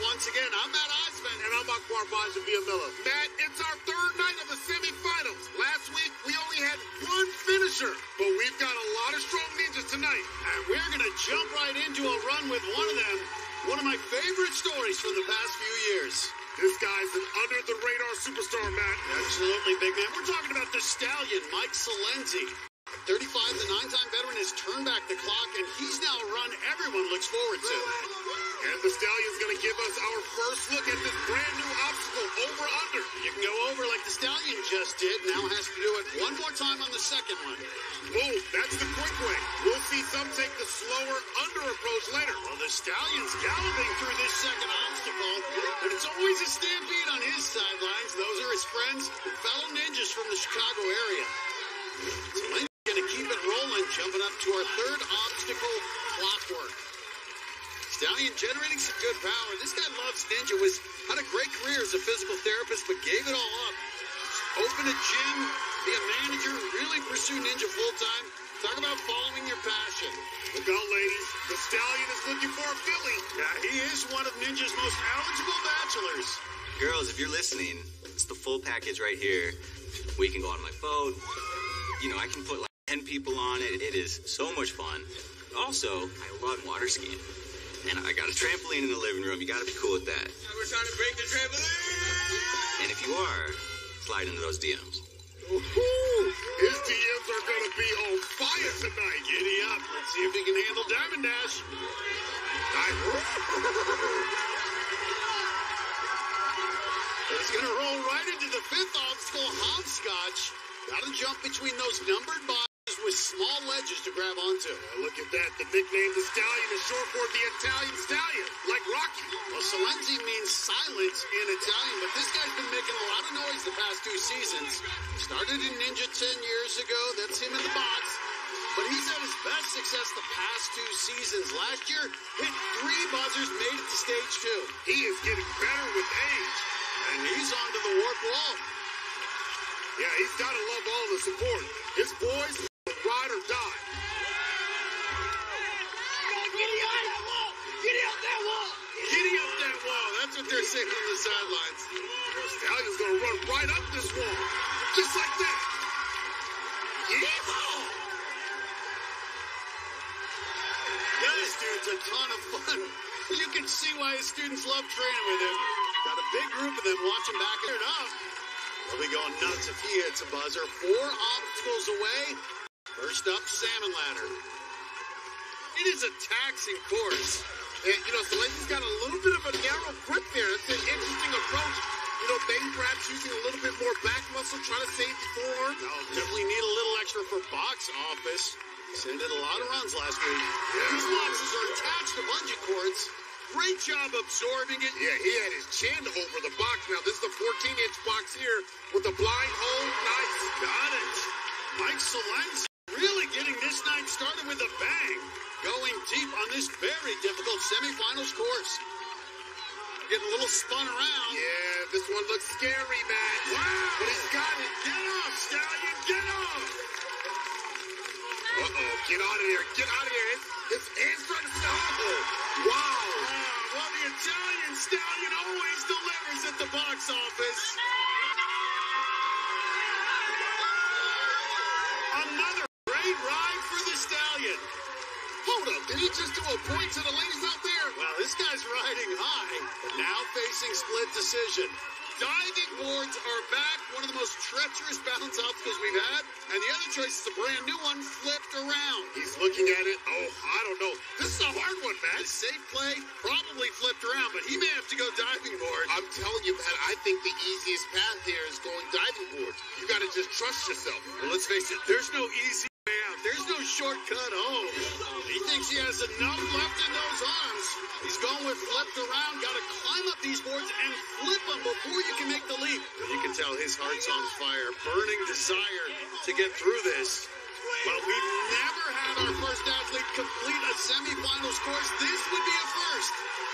once again. I'm Matt Iseman. And I'm Akbar Gbaja-Biamila. Matt, it's our third night of the semifinals. Last week, we only had one finisher, but we've got a lot of strong ninjas tonight. And we're going to jump right into a run with one of them. One of my favorite stories from the past few years. This guy's an under-the-radar superstar, Matt. Absolutely, big man. We're talking about the stallion, Mike Silenzi. 35, the nine-time veteran has turned back the clock, and he's now a run everyone looks forward to. And the Stallion's going to give us our first look at this brand new obstacle, over-under. You can go over like the Stallion just did, now has to do it one more time on the second one. Oh, that's the quick way. We'll see some take the slower under approach later. Well, the Stallion's galloping through this second obstacle, and it's always a stampede on his sidelines. Those are his friends, fellow ninjas from the Chicago area. So going to keep it rolling, jumping up to our third obstacle, clockwork. Stallion generating some good power. This guy loves ninja, was had a great career as a physical therapist, but gave it all up. Open a gym, be a manager, really pursue ninja full time. Talk about following your passion. Look out, ladies. The Stallion is looking for a filly. Yeah, he is one of Ninja's most eligible bachelors. Girls, if you're listening, it's the full package right here. We can go on my boat. You know, I can put like 10 people on it. It is so much fun. Also, I love water skiing. And I got a trampoline in the living room. You gotta be cool with that. We're trying to break the trampoline! And if you are, slide into those DMs. His DMs are gonna be on fire tonight. Giddy up. Let's see if he can handle Diamond Dash. He's gonna roll right into the fifth obstacle, hopscotch. Gotta jump between those numbered boxes with small ledges to grab onto. Well, look at that. The nickname the Stallion is short for the Italian Stallion, like Rocky. Well, Silenzi means silence in Italian, but this guy's been making a lot of noise the past two seasons. Started in Ninja 10 years ago. That's him in the box. But he's had his best success the past two seasons. Last year, hit three buzzers, made it to stage two. He is getting better with age. And he's onto the warp wall. Yeah, he's got to love all the support. His boys ride or die. Giddy out that wall! Up that wall! Up that wall. That's what they're saying on the sidelines. Stallion's to run right up this wall. Just like that. Yeehaw! This dude's a ton of fun. You can see why his students love training with him. Got a big group of them watching back it up. They'll be going nuts if he hits a buzzer. Four obstacles away. First up, salmon ladder. It is a taxing course. And, you know, Silenzi's got a little bit of a narrow grip there. It's an interesting approach. You know, maybe perhaps using a little bit more back muscle, trying to save the forearm. I'll definitely need a little extra for box office. Send in a lot of runs last week. These boxes are attached to bungee cords. Great job absorbing it. Yeah, he had his chin over the box. Now, this is a 14-inch box here with a blind hole. Nice. Got it. Mike Silenzi this night started with a bang. Going deep on this very difficult semifinals course. Getting a little spun around. Yeah, this one looks scary, man. Wow. But he's got it. Get off, Stallion. Get off. Uh-oh. Get out of there. Get out of there. His, hand's trying to stop. Wow. Ah, well, the Italian Stallion always delivers at the box office. Another great ride Stallion. Hold up. Did he just do a point to the ladies out there? Well, this guy's riding high, but now facing split decision. Diving boards are back, one of the most treacherous balance obstacles we've had, and the other choice is a brand new one flipped around. He's looking at it. Oh, I don't know. This is a hard one, man. Safe play, probably flipped around, but he may have to go diving board. I'm telling you, man, I think the easiest path here is going diving boards. You got to just trust yourself. Well, let's face it, there's no easy There's no shortcut home. He thinks he has enough left in those arms. He's going with flipped around. Got to climb up these boards and flip them before you can make the leap. You can tell his heart's on fire, burning desire to get through this. Well, we've never had our first athlete complete a semifinals course. This would be a first.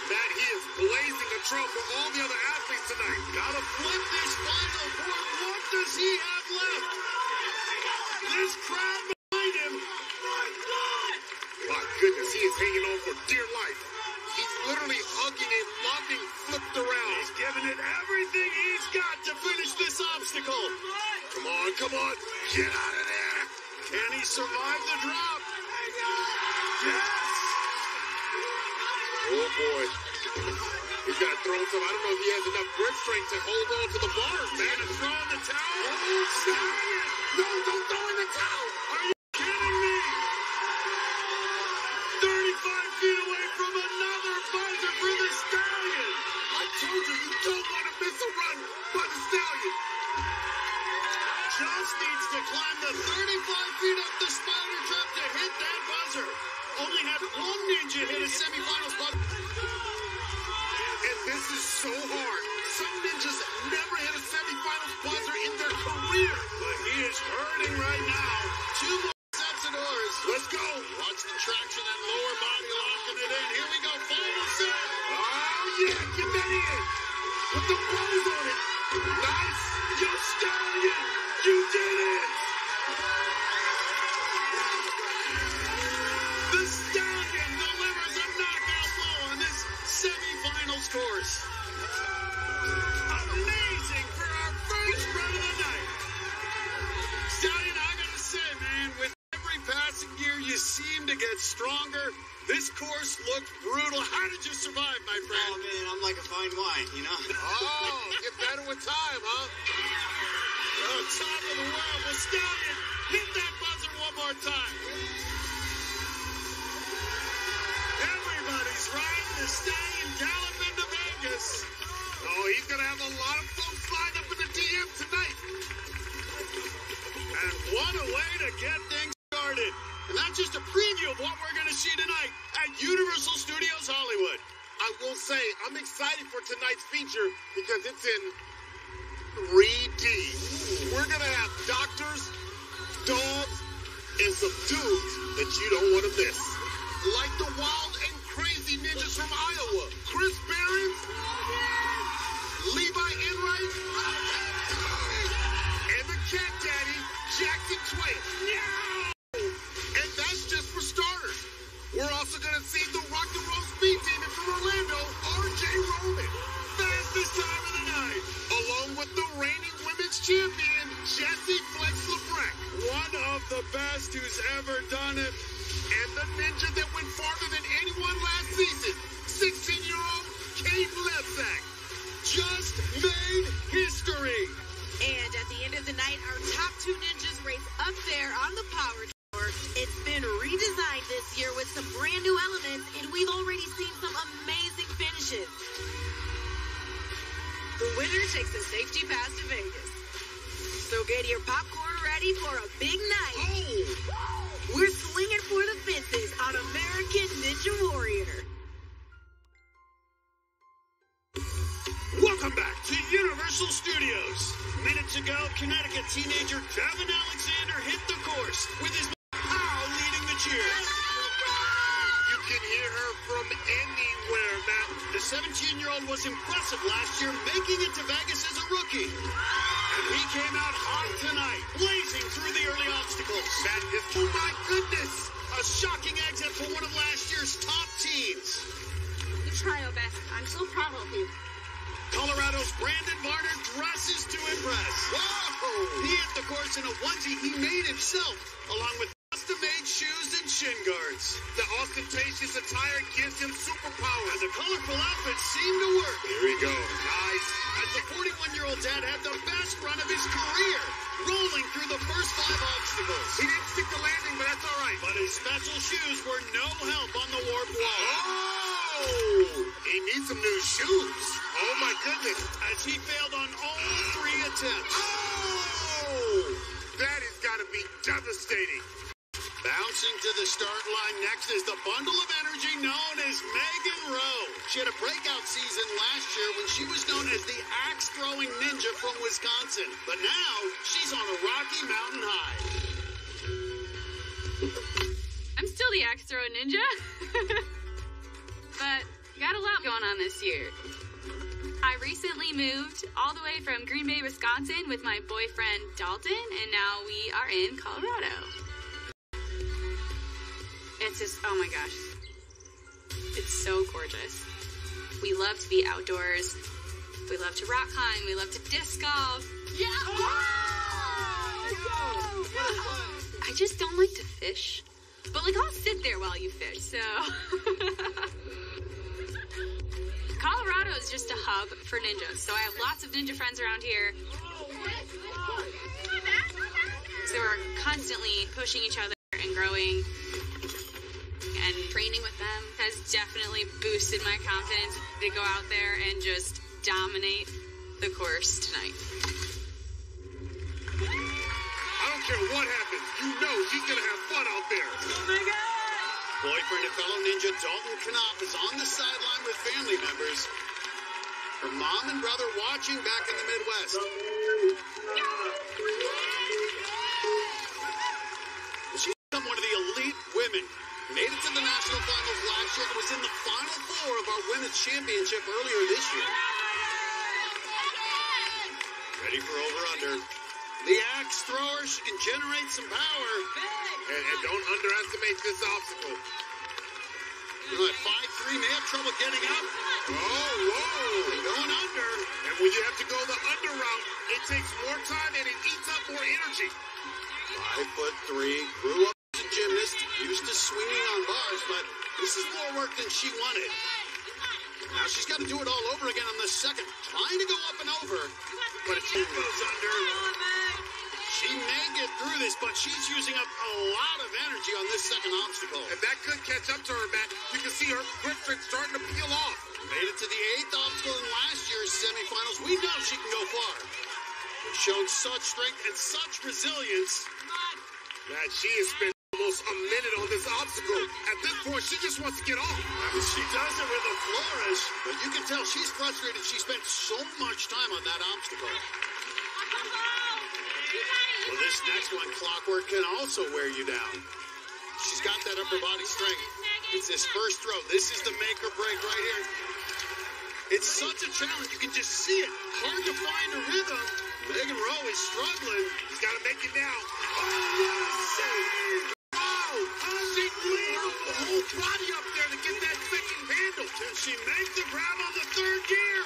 Matt, he is blazing a trail for all the other athletes tonight. Gotta flip this final board. What does he have left? This crowd. My goodness, he is hanging on for dear life. He's literally hugging it, loving flipped around. He's giving it everything he's got to finish this obstacle. Come on, come on. Get out of there. Can he survive the drop? Yes. Oh, boy. He's got to throw some. I don't know if he has enough grip strength to hold on to the bars, man. He's throwing the towel. Oh, no, don't throw in the towel. 30 ninja. but got a lot going on this year. I recently moved all the way from Green Bay, Wisconsin with my boyfriend Dalton, and now we are in Colorado. It's just, oh my gosh. It's so gorgeous. We love to be outdoors. We love to rock climb. We love to disc golf. Yeah! Oh! Oh! I just don't like to fish. But like I'll sit there while you fish, so Colorado is just a hub for ninjas. So I have lots of ninja friends around here. So we're constantly pushing each other and growing. And training with them has definitely boosted my confidence to go out there and just dominate the course tonight. Care what happens. You know she's gonna have fun out there. Oh, my God. Boyfriend and fellow ninja Dalton Knopf is on the sideline with family members. Her mom and brother watching back in the Midwest. She's become one of the elite women. Made it to the national finals last year and was in the final four of our women's championship earlier this year. Oh Ready for over under. The axe thrower, she can generate some power. And, and don't underestimate this obstacle. You know, at 5'3 may have trouble getting up. Oh, whoa. Going under. And when you have to go the under route, it takes more time and it eats up more energy. Five foot three, grew up as a gymnast, used to swinging on bars, but this is more work than she wanted. Now she's got to do it all over again on the second, trying to go up and over, but if she goes under, she may get through this, but she's using up a lot of energy on this second obstacle. And that could catch up to her, Matt. You can see her grip strength starting to peel off. Made it to the eighth obstacle in last year's semifinals. We know she can go far. But shown such strength and such resilience. Matt, she has spent almost a minute on this obstacle. At this point, she just wants to get off. She does it with a flourish, but you can tell she's frustrated. She spent so much time on that obstacle. Well, this next one, Clockwork, can also wear you down. She's got that upper body strength. It's this first throw. This is the make or break right here. It's such a challenge. You can just see it. Hard to find a rhythm. Megan Rowe is struggling. He's got to make it now. Oh, yes! Whole body up there to get that second handle. Can she make the grab on the third gear?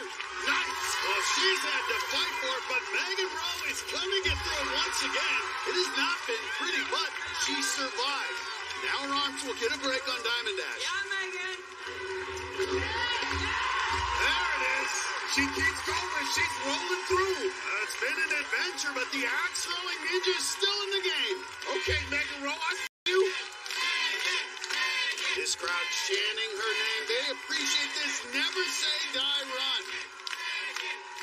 Nice. Well, she's had to fight for it, but Megan Rowe is to get through once again. It has not been pretty, but she survived. Now her arms will get a break on Diamond Dash. Yeah, Megan. There it is. She keeps going. She's rolling through. Uh, it's been an adventure, but the axe throwing ninja is still in the game. Okay, Megan Rowe, I you. This crowd chanting her name. They appreciate this never say die run.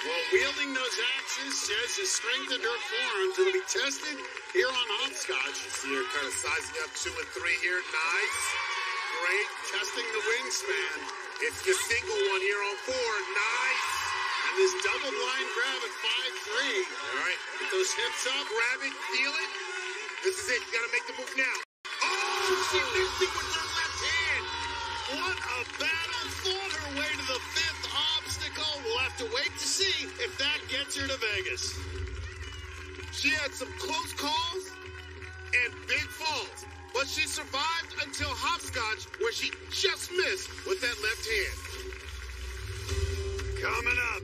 While wielding those axes says has strengthened her forearms. It'll be tested here on hopscotch. See her kind of sizing up two and three here. Nice. Great. Testing the wingspan. It's the single one here on four. Nice. And this double blind grab at 5-3. All right. Get those hips up. Grab it. Feel it. This is it. You got to make the move now. Oh, she missed it with her her to Vegas. She had some close calls and big falls, but she survived until hopscotch, where she just missed with that left hand. Coming up,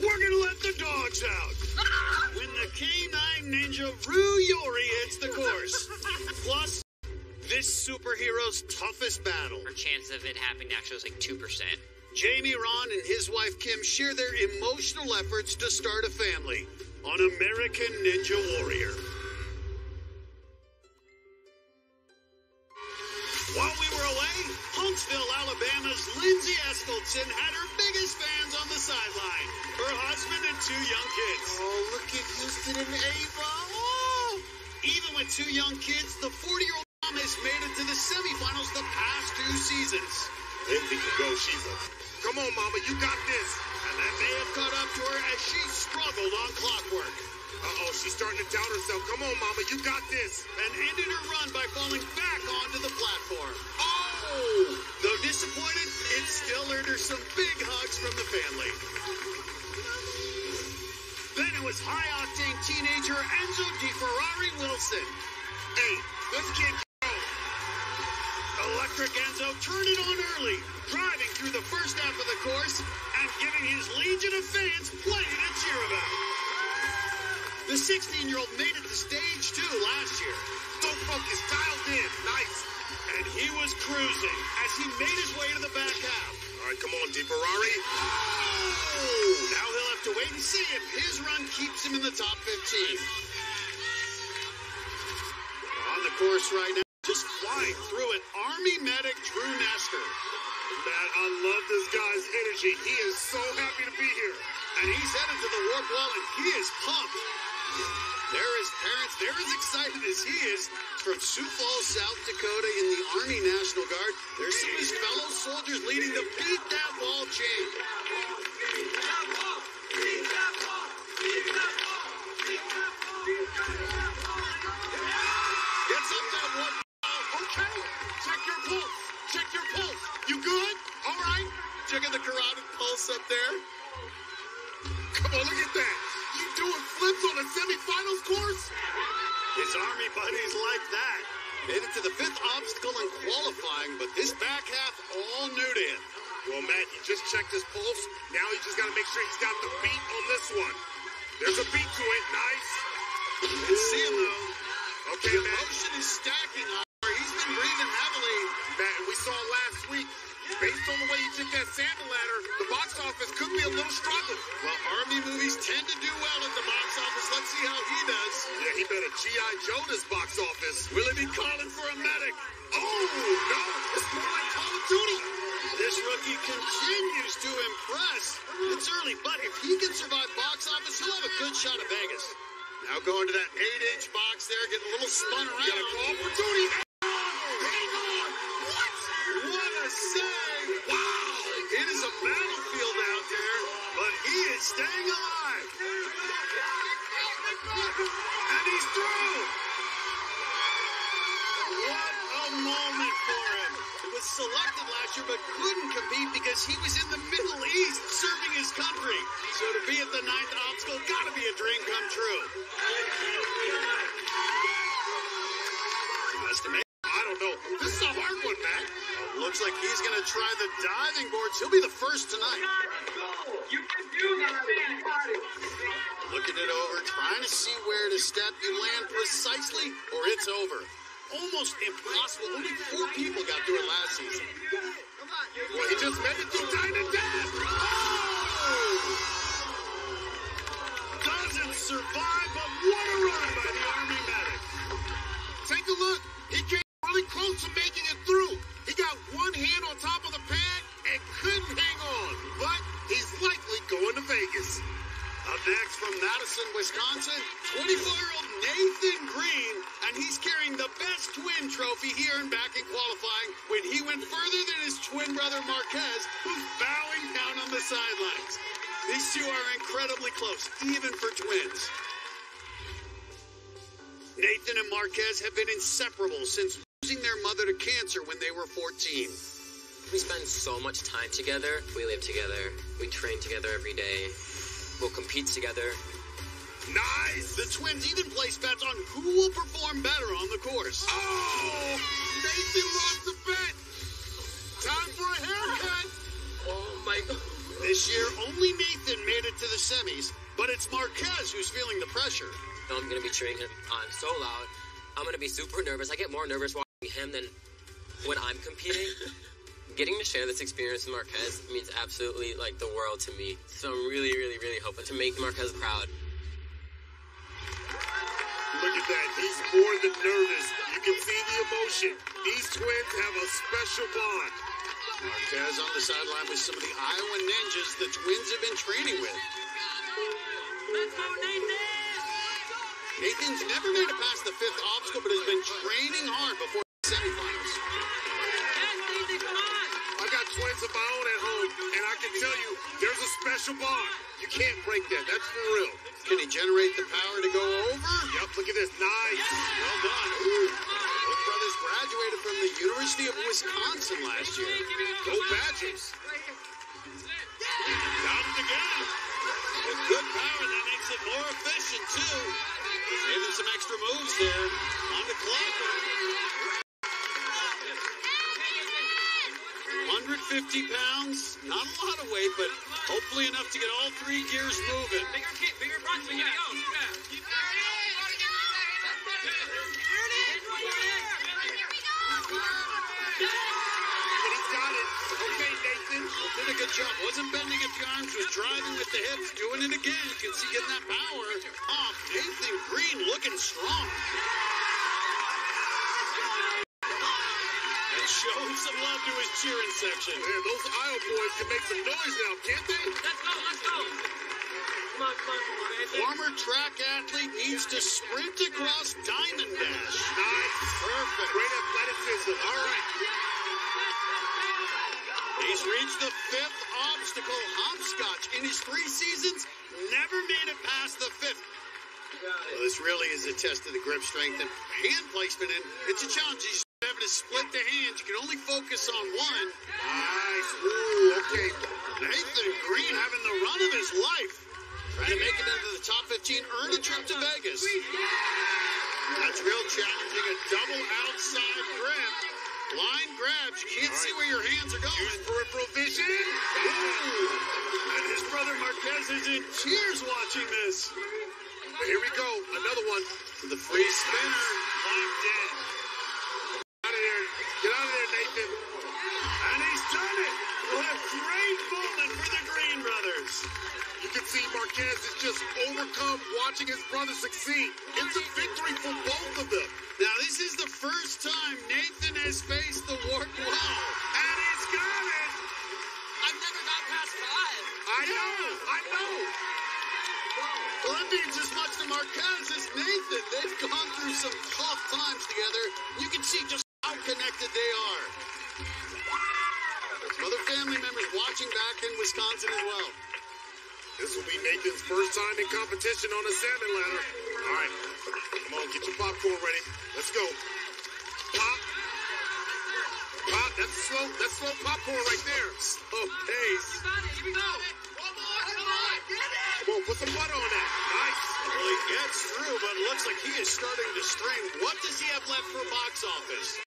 we're gonna let the dogs out. When the K9 Ninja Ryu Yori hits the course. Plus, this superhero's toughest battle. Her chance of it happening actually was like 2%. Jamie Rahn and his wife Kim share their emotional efforts to start a family on American Ninja Warrior. While we were away, Huntsville, Alabama's Lindsay Eskildsen had her biggest fans on the sideline. Her husband and two young kids. Oh, look at Houston and Ava. Oh! Even with two young kids, the 40-year-old mom has made it to the semifinals the past two seasons. Lindsay can go. She's a. Come on, Mama. You got this. And that may have caught up to her as she struggled on clockwork. Uh-oh, she's starting to doubt herself. Come on, Mama. You got this. And ended her run by falling back onto the platform. Oh! Though disappointed, it still earned her some big hugs from the family. Then it was high-octane teenager Enzo DeFerrari Wilson. Hey, this kid Enzo turned it on early, driving through the first half of the course and giving his legion of fans plenty to cheer about. The 16-year-old made it to stage two last year. So focused, dialed in. Nice. And he was cruising as he made his way to the back half. All right, come on, DeFerrari. Oh! Now he'll have to wait and see if his run keeps him in the top 15. On the course right now, just flying through it, Army medic Drew Nestor. Matt, I love this guy's energy. He is so happy to be here. And he's headed to the warp wall, and he is pumped. There his parents, they're as excited as he is from Sioux Falls, South Dakota in the Army National Guard. There's some of his fellow soldiers leading the Beat That Wall chant. There. Come on, look at that. You doing flips on a semifinals course? His Army buddies like that. Made it to the fifth obstacle in qualifying, but this back half all new to him. Well, Matt, he just checked his pulse. Now he just got to make sure he's got the beat on this one. There's a beat to it. Nice. You see him though. Okay, The Matt. emotion is stacking. He's been breathing heavily. Matt, we saw last week. Based on the way you took that salmon ladder, the box office could be a little struggle. Well, Army movies tend to do well at the box office. Let's see how he does. Yeah, he better G.I. Joe this box office. Will he be calling for a medic? Oh, no. It's more like Call of Duty. This rookie continues to impress. It's early, but if he can survive box office, he'll have a good shot at Vegas. Now going to that eight-inch box there, getting a little spun around. got to call for duty. Hang on. What? What a save! Is staying alive. And he's through! What a moment for him. He was selected last year, but couldn't compete because he was in the Middle East serving his country. So to be at the ninth obstacle, gotta be a dream come true. I don't know. This is a hard one, Matt. Looks like he's going to try the diving boards. He'll be the first tonight. You can do that. Looking it over, trying to see where to step. You land precisely, or it's over. Almost impossible. Only four people got through it last season. Well, he just made it through Dine and Dash. Oh! Doesn't survive, but what a run by the Army medic. Take a look. He came really close to making it through. Got one hand on top of the pad and couldn't hang on. But he's likely going to Vegas. Up next from Madison, Wisconsin, 24-year-old Nathan Green, and he's carrying the best twin trophy here and back in qualifying when he went further than his twin brother Marquez, who's bowing down on the sidelines. These two are incredibly close, even for twins. Nathan and Marquez have been inseparable since losing mother to cancer when they were 14. We spend so much time together. We live together. We train together every day. We'll compete together. Nice! The twins even place bets on who will perform better on the course. Oh, Nathan lost the bet. Time for a haircut. Oh my god. This year, only Nathan made it to the semis, but it's Marquez who's feeling the pressure. I'm gonna be cheering him on so loud. I'm gonna be super nervous. I get more nervous watching him than when I'm competing. Getting to share this experience with Marquez means absolutely like the world to me. So I'm really, really, really hoping to make Marquez proud. Look at that. He's more than nervous. You can see the emotion. These twins have a special bond. Marquez on the sideline with some of the Iowa ninjas the twins have been training with. Let's go, Nathan! Nathan's never made it past the fifth obstacle, but has been training hard before the semifinals. Yes, Nathan, come on! I got twins of my own at home, and I can tell you, there's a special bond. You can't break that. That's for real. Can he generate the power to go over? Yup, look at this. Nice. Well done. Ooh. Both brothers graduated from the University of Wisconsin last year. Go Badgers. It again. With good power, that makes it more efficient, too. Saving some extra moves there. On the clock. Pounds. Not a lot of weight, but hopefully enough to get all three gears moving. Bigger kick, bigger punch, we gotta go. And he's got it. Okay, Nathan. Did a good job. Wasn't bending at the arms, was driving with the hips, doing it again. You can see getting that power off. Nathan Green looking strong. Showing some love to his cheering section. Man, those Iowa boys can make some noise now, can't they? Let's go, let's go. Come on, come on, come on. Former track athlete needs to sprint across Diamond Dash. Nice. Perfect. Great athleticism. All right. He's reached the fifth obstacle hopscotch. In his three seasons, never made it past the fifth. Well, this really is a test of the grip strength and hand placement, and it's a challenge. Having to split the hands. You can only focus on one. Nice. Ooh, okay. Nathan Green having the run of his life. Trying to make it into the top 15, earn a trip to Vegas. That's real challenging. A double outside grip. Line grabs. You can't see where your hands are going. Use peripheral vision. Ooh. And his brother Marquez is in tears watching this. And here we go. Another one. for The free spinner locked in. Marquez is just overcome watching his brother succeed. It's a victory for both of them. Now, this is the first time Nathan has faced the Warp Wall. And he's got it. I've never got past five. I know. I know. Well, that means as much to Marquez as Nathan. They've gone through some tough times together. You can see just how connected they are. Some other family members watching back in Wisconsin as well. This will be Nathan's first time in competition on a salmon ladder. All right. Come on, get your popcorn ready. Let's go. Pop. Pop. That's slow. That's slow popcorn right there. Oh, slow pace. Here we go. One more. Come on. Get it. Come on, put some butter on that. Nice. Well, he gets through, but it looks like he is starting to string. What does he have left for box office?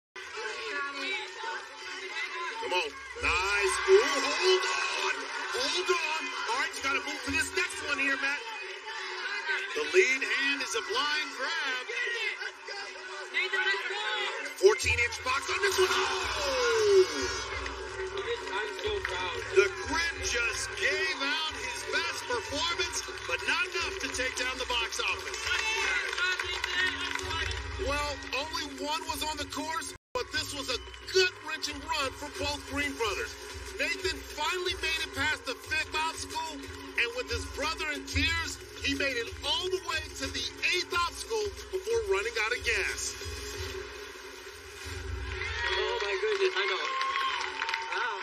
Come on. Nice. Ooh, hold on. Hold on. You got to move to this next one here, Matt. The lead hand is a blind grab. 14-inch box on this one. Oh! I'm so proud. The grit just gave out his best performance, but not enough to take down the box office. Well, only one was on the course, but this was a gut-wrenching run for both Green brothers. Nathan finally made it past the fifth obstacle, and with his brother in tears, he made it all the way to the eighth obstacle before running out of gas. Oh my goodness, I know. Wow.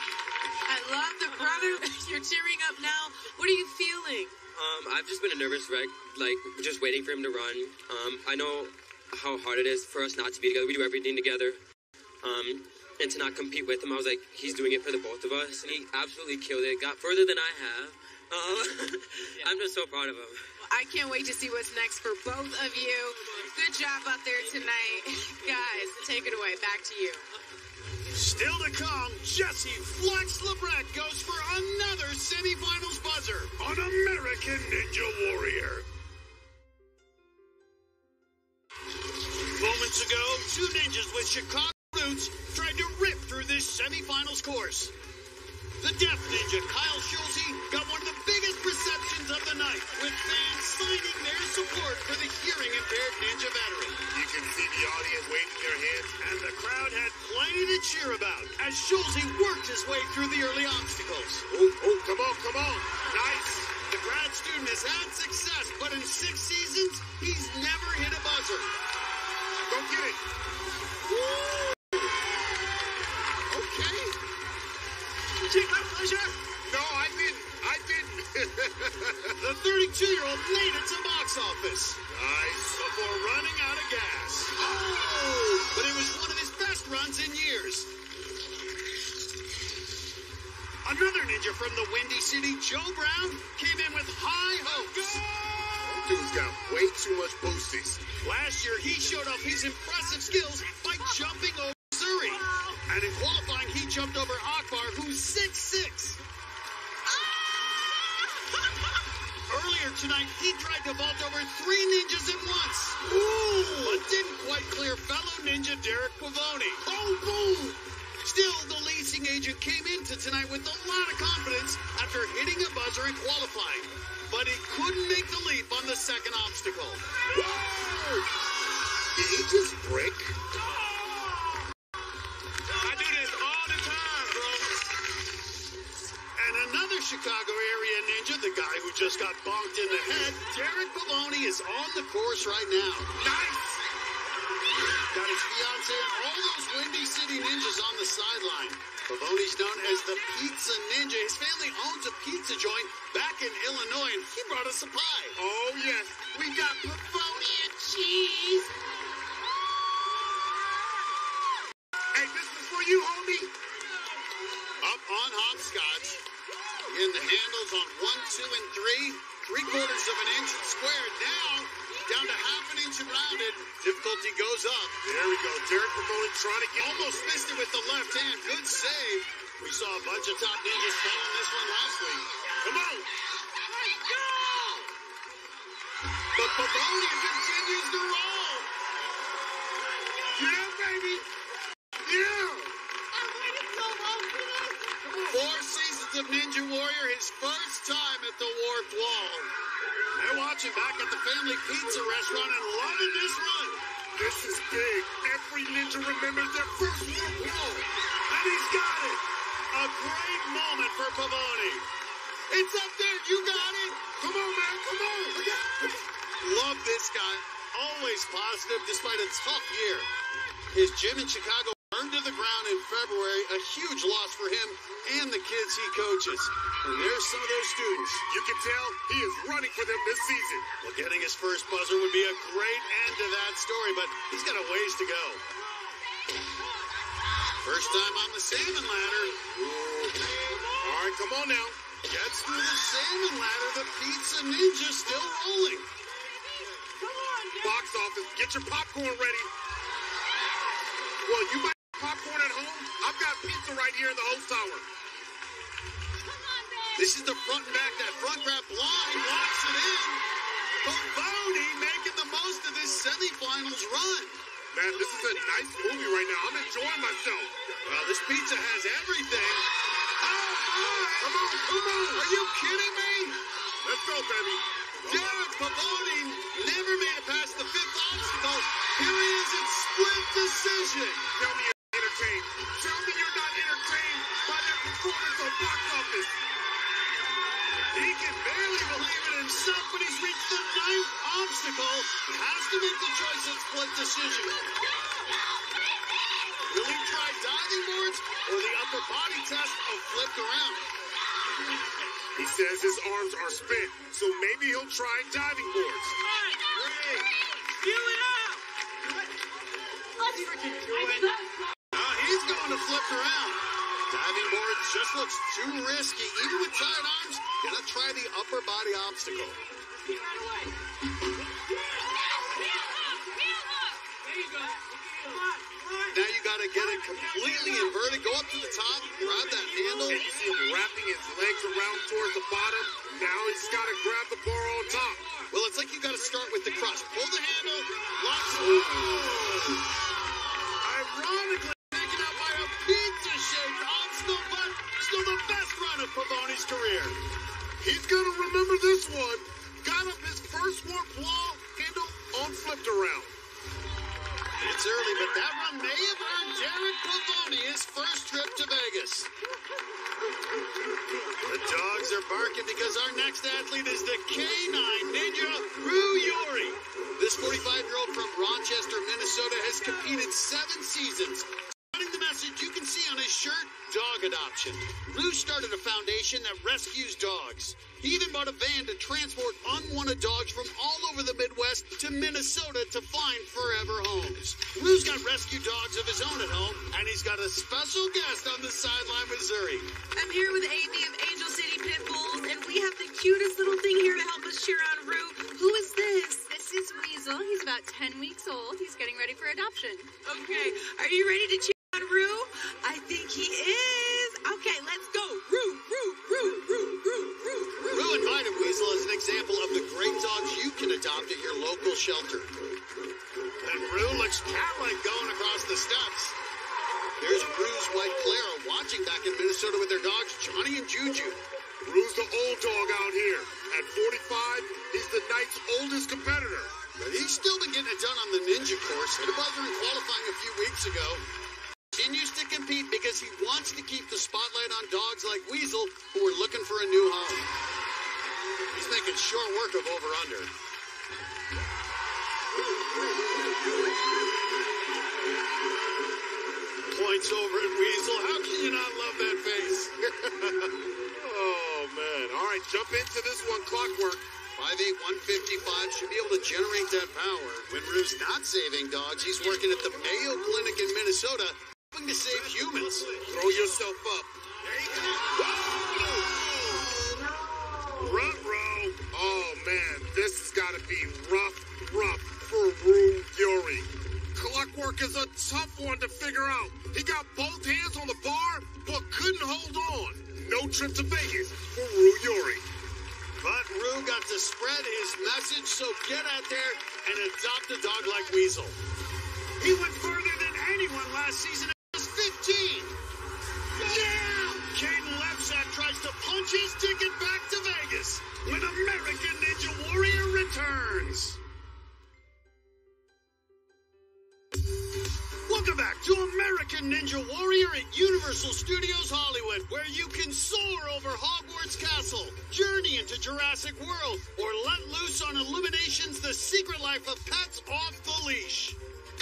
I love the brother. You're cheering up now. What are you feeling? Um, I've just been a nervous wreck, like just waiting for him to run. Um, I know how hard it is for us not to be together. We do everything together. Um, and to not compete with him, I was like, he's doing it for the both of us, and he absolutely killed it. Got further than I have. Um, I'm just so proud of him. I can't wait to see what's next for both of you. Good job out there tonight. Guys, take it away. Back to you. Still to come, Jesse Flex Labreck goes for another semifinals buzzer on American Ninja Warrior. Moments ago, two ninjas with Chicago roots semifinals course. The deaf ninja, Kyle Schulze, got one of the biggest receptions of the night, with fans signing their support for the hearing impaired ninja veteran. You can see the audience waving their hands. And the crowd had plenty to cheer about as Schulze worked his way through the early obstacles. Oh, oh, come on, come on. Nice. The grad student has had success, but in six seasons, he's never hit a buzzer. Go get it. Okay. Take my pleasure. No, I didn't. I didn't. The 32-year-old made it to box office nice. before running out of gas. Oh! But it was one of his best runs in years. Another ninja from the Windy City, Joe Brown, came in with high hopes. Oh, Dude's got way too much boosties. Last year, he showed off his impressive skills by jumping over Missouri. And in qualifying, he jumped over Akbar, who's 6'6". Ah! Earlier tonight, he tried to vault over three ninjas at once. Ooh. But didn't quite clear fellow ninja Derek Pavoni. Oh, boom! Still, the leasing agent came into tonight with a lot of confidence after hitting a buzzer in qualifying. But he couldn't make the leap on the second obstacle. Whoa! Did he just break? Ah! Another Chicago area ninja, the guy who just got bonked in the head, Derek Pavoni, is on the course right now. Nice! Got his fiance and all those Windy City ninjas on the sideline. Pavoni's known as the Pizza Ninja. His family owns a pizza joint back in Illinois, and he brought us a pie. Oh, yes. We got pepperoni and cheese. Hey, this is for you, homie. Up on hopscotch. In the handles on one, two, and three. Three quarters of an inch squared. Now, down to half an inch and rounded. Difficulty goes up. There we go. Derek Pavoni trying to get Almost missed it with the left hand. Good save. We saw a bunch of top ninjas fail on this one last week. Come on. But Pavoni continues to roll. Yeah, baby. Yeah. Four seasons of Ninja Warrior, his first time at the Warped Wall. They're watching back at the family pizza restaurant and loving this run. This is big. Every ninja remembers their first warp wall. And he's got it. A great moment for Pavoni. It's up there. You got it. Come on, man. Come on. Oh, Love this guy. Always positive despite a tough year. His gym in Chicago to the ground in February. A huge loss for him and the kids he coaches. And there's some of those students. You can tell he is running for them this season. Well, getting his first buzzer would be a great end to that story, but he's got a ways to go. First time on the salmon ladder. All right, come on now. Gets through the salmon ladder. The pizza ninja still rolling. Come on, Box office, get your popcorn ready. Well, you might popcorn at home. I've got pizza right here in the host tower. This is the front and back. That front grab blind locks it in. Pavoni making the most of this semifinals run. Man, this is a nice movie right now. I'm enjoying myself. Well, this pizza has everything. Oh, my. Come on, come on. Are you kidding me? Let's go, baby. Derek Pavoni never made it past the fifth obstacle. Here he is in split decision. Tell me you're entertained. Tell me you're not entertained by that performance on box office. He can barely believe it himself, but he's reached the ninth obstacle. He has to make the choice of split decision. Will he try diving boards or the upper body test of flipped around? He says his arms are spent, so maybe he'll try diving boards. One, two, three. Do it Now he's going to flip around. Diving board just looks too risky. Even with tired arms, gonna try the upper body obstacle. Now you gotta get it completely inverted. Go up to the top, out there and adopt a dog like Weasel. He went further than anyone last season at just 15. Warrior at Universal Studios Hollywood, where you can soar over Hogwarts Castle, journey into Jurassic World, or let loose on Illumination's The Secret Life of Pets Off the Leash.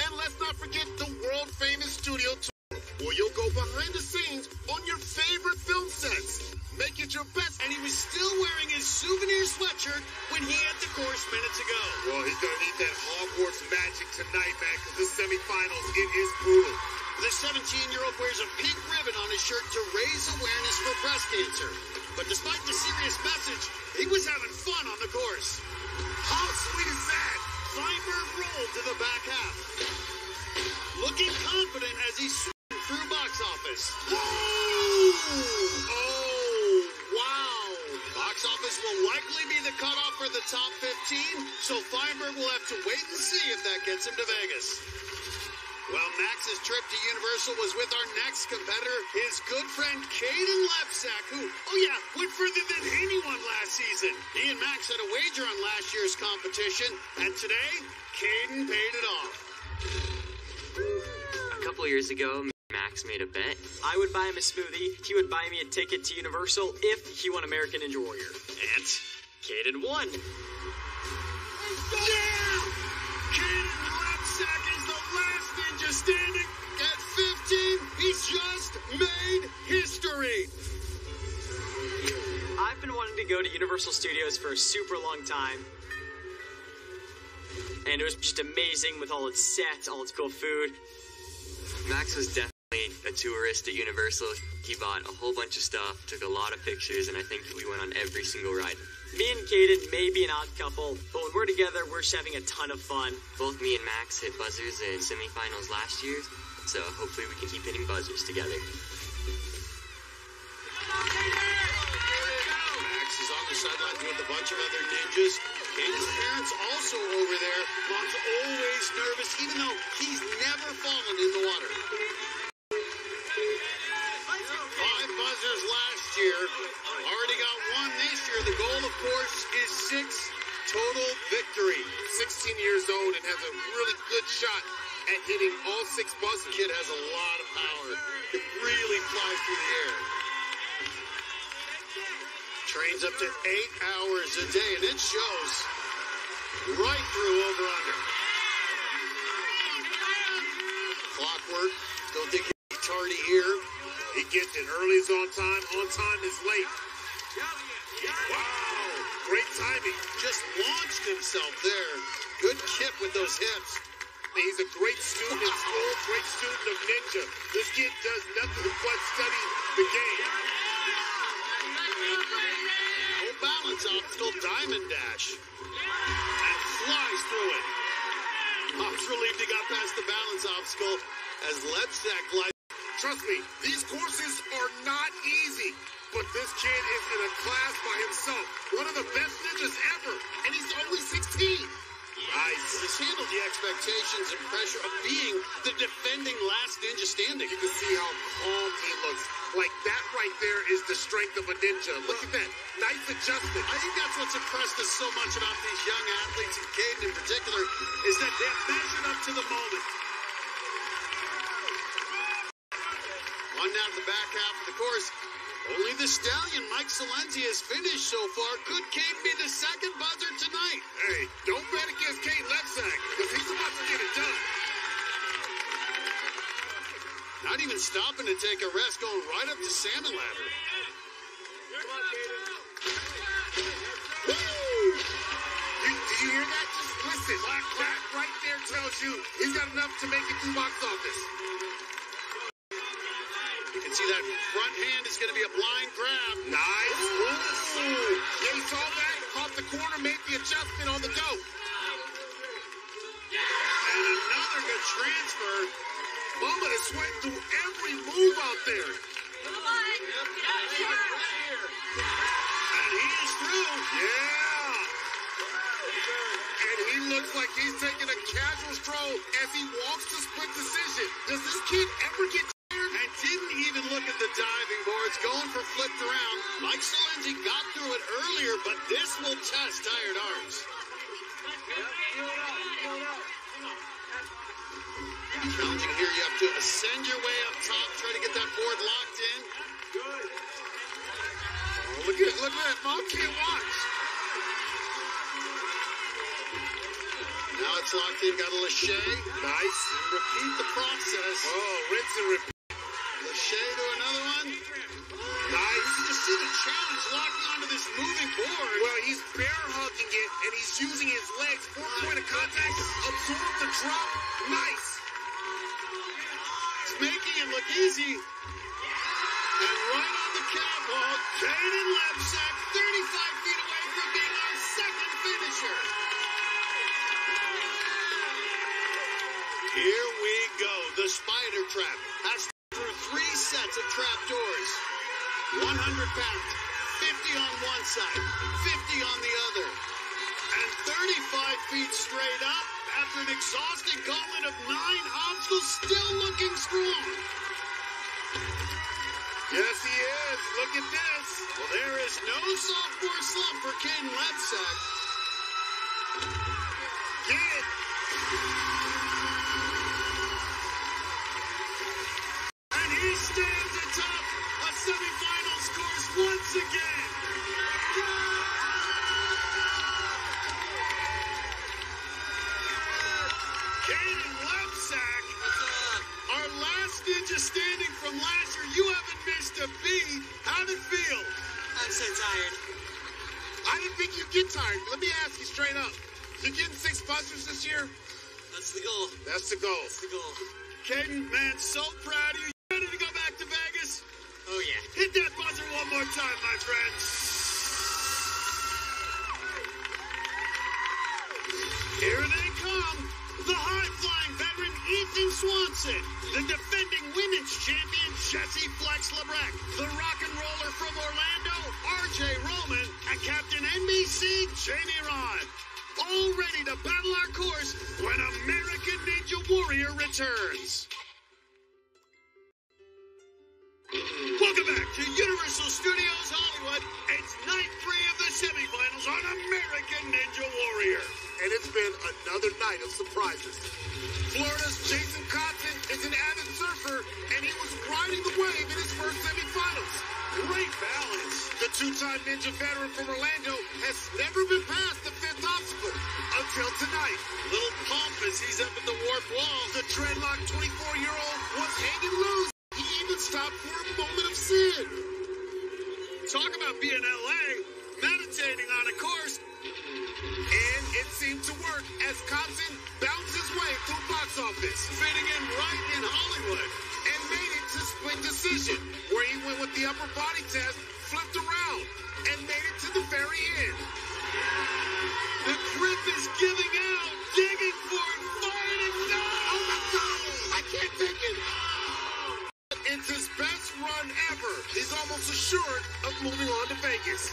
And let's not forget the world famous studio tour, where you'll go behind the scenes on your favorite film sets. Make it your best. And he was still wearing his souvenir sweatshirt when he had the course minutes ago. Well, he's gonna need that Hogwarts magic tonight, man, because this semifinals, it is brutal. The 17-year-old wears a pink ribbon on his shirt to raise awareness for breast cancer. But despite the serious message, he was having fun on the course. How sweet is that? Feinberg rolled to the back half. Looking confident as he swung through box office. Whoa! Oh, wow. Box office will likely be the cutoff for the top 15, so Feinberg will have to wait and see if that gets him to Vegas. Well, Max's trip to Universal was with our next competitor, his good friend Kaden Lebsack, who, oh yeah, went further than anyone last season. He and Max had a wager on last year's competition, and today, Kaden paid it off. A couple years ago, Max made a bet. I would buy him a smoothie. He would buy me a ticket to Universal if he won American Ninja Warrior. And Kaden won. Yeah! Kaden ninja standing at 15. He's just made history. I've been wanting to go to Universal Studios for a super long time. And it was just amazing with all its sets, all its cool food. Max was definitely a tourist at Universal. He bought a whole bunch of stuff, took a lot of pictures, and I think we went on every single ride. Me and Kaden may be an odd couple, but when we're together, we're just having a ton of fun. Both me and Max hit buzzers in semifinals last year, so hopefully we can keep hitting buzzers together. Max is on the sidelines with a bunch of other ninjas. Kaden's parents also over there. Mom's always nervous, even though he's never fallen in the water. Five buzzers last year. Already got one this year. The goal, of course, is six total victory. 16 years old and has a really good shot at hitting all six buzzers. Kid has a lot of power. It really flies through the air. Trains up to eight hours a day, and it shows right through over under. Clockwork. Don't think he's tardy here. He gets it. Early is on time. On time is late. Wow. Great timing. Just launched himself there. Good kick with those hips. He's a great student school, great student of ninja. This kid does nothing but study the game. No balance obstacle, diamond dash. And flies through it. Mom's relieved he got past the balance obstacle as Lebsack glides. Trust me, these courses are not easy. But this kid is in a class by himself. One of the best ninjas ever. And he's only 16. Nice. He's handled the expectations and pressure of being the defending last ninja standing. You can see how calm he looks. Like that right there is the strength of a ninja. Look at that. Nice adjustment. I think that's what's impressed us so much about these young athletes, and Kaden in particular, is that they're measured up to the moment. One down to the back half of the course. Only the stallion, Mike Silenzi, has finished so far. Could Kaden be the second buzzer tonight? Hey, don't bet against Kate Lebsack, because he's about to get it done. Not even stopping to take a rest, going right up to salmon ladder. You, you hear that? Just listen. That right there tells you he's got enough to make it through box office. You can see that front hand is going to be a blind grab. Nice. Ooh. Yeah, he saw that, caught the corner, made the adjustment on the go. And another good transfer. Mama is sweating through every move out there. Come on. Yep. And he is through. Yeah. And he looks like he's taking a casual stroll as he walks to split decision. Does this kid ever get didn't even look at the diving boards, going for flipped around. Mike Silenzi got through it earlier, but this will test tired arms. Challenging here, you have to ascend your way up top, try to get that board locked in. Oh, look at look at that. Can't watch. Now it's locked in, got a lache. Nice. And repeat the process. Oh, rinse and repeat. Lache to another one. Nice. You just see the challenge locking onto this moving board. Well, he's bear hugging it and he's using his legs for point of contact. Absorb the drop. Nice. It's making it look easy. And right on the catwalk, Kaden Lebsack, 35 feet away from being our second finisher. Here we go. The spider trap has pounds, 50 on one side, 50 on the other. And 35 feet straight up after an exhausting gauntlet of nine obstacles, still looking strong. Yes, he is. Look at this. Well, there is no sophomore slump for Kaden Lebsack. Think you'd get tired. Let me ask you straight up. You getting six busters this year? That's the goal. That's the goal. That's the goal. Kaden, man, so proud of you. You ready to go back to Vegas? Oh yeah. Hit that buzzer one more time, my friend. Here they come. The high-flying veteran Ethan Swanson, the defending women's champion Jesse Flex Labreck, the rock and roller from Orlando RJ Roman, and Captain NBC Jamie Rahn. All ready to battle our course when American Ninja Warrior returns. Welcome back to Universal Studios Hollywood. It's night three of the semifinals on American Ninja Warrior. And it's been another night of surprises. Florida's Jason Cotton is an avid surfer, and he was riding the Two-time Ninja veteran from Orlando has never been past the fifth obstacle until tonight. Little pump as he's up at the warp wall. The dreadlock 24-year-old was hanging loose. He even stopped for a moment of sin. Talk about being LA, meditating on a course. And it seemed to work as Cotton bounced his way through box office Fitting in right in Hollywood. and made it to split decision, where he went with the upper body test, flipped around, and made it to the very end. The grip is giving out, digging for it, fighting. No! Oh my God! I can't take it! It's his best run ever. He's almost assured of moving on to Vegas.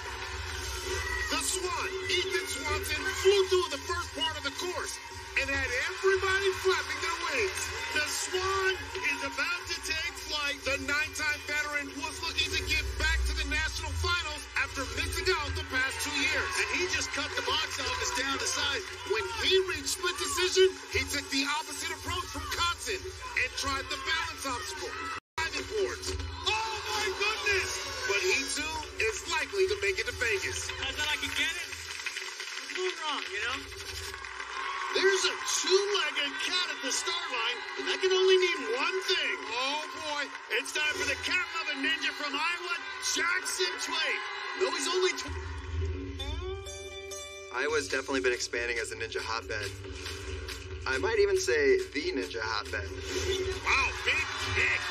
The Swan, Ethan Swanson, flew through the first part of the course and had everybody flapping their wings. The Swan is about to take flight. The nine-time veteran was looking to get to past. And he just cut the box office down to size. When he reached split decision, he took the opposite approach from Constant and tried the balance obstacle. Diving boards. Oh my goodness! But he too is likely to make it to Vegas. I thought I could get it. Going wrong, you know? There's a two-legged cat at the start line, and that can only mean one thing. Oh boy, It's time for the cat-loving ninja from Iowa, Jackson Twait. No, he's only tw- Iowa's definitely been expanding as a ninja hotbed. I might even say the ninja hotbed. wow, big kick.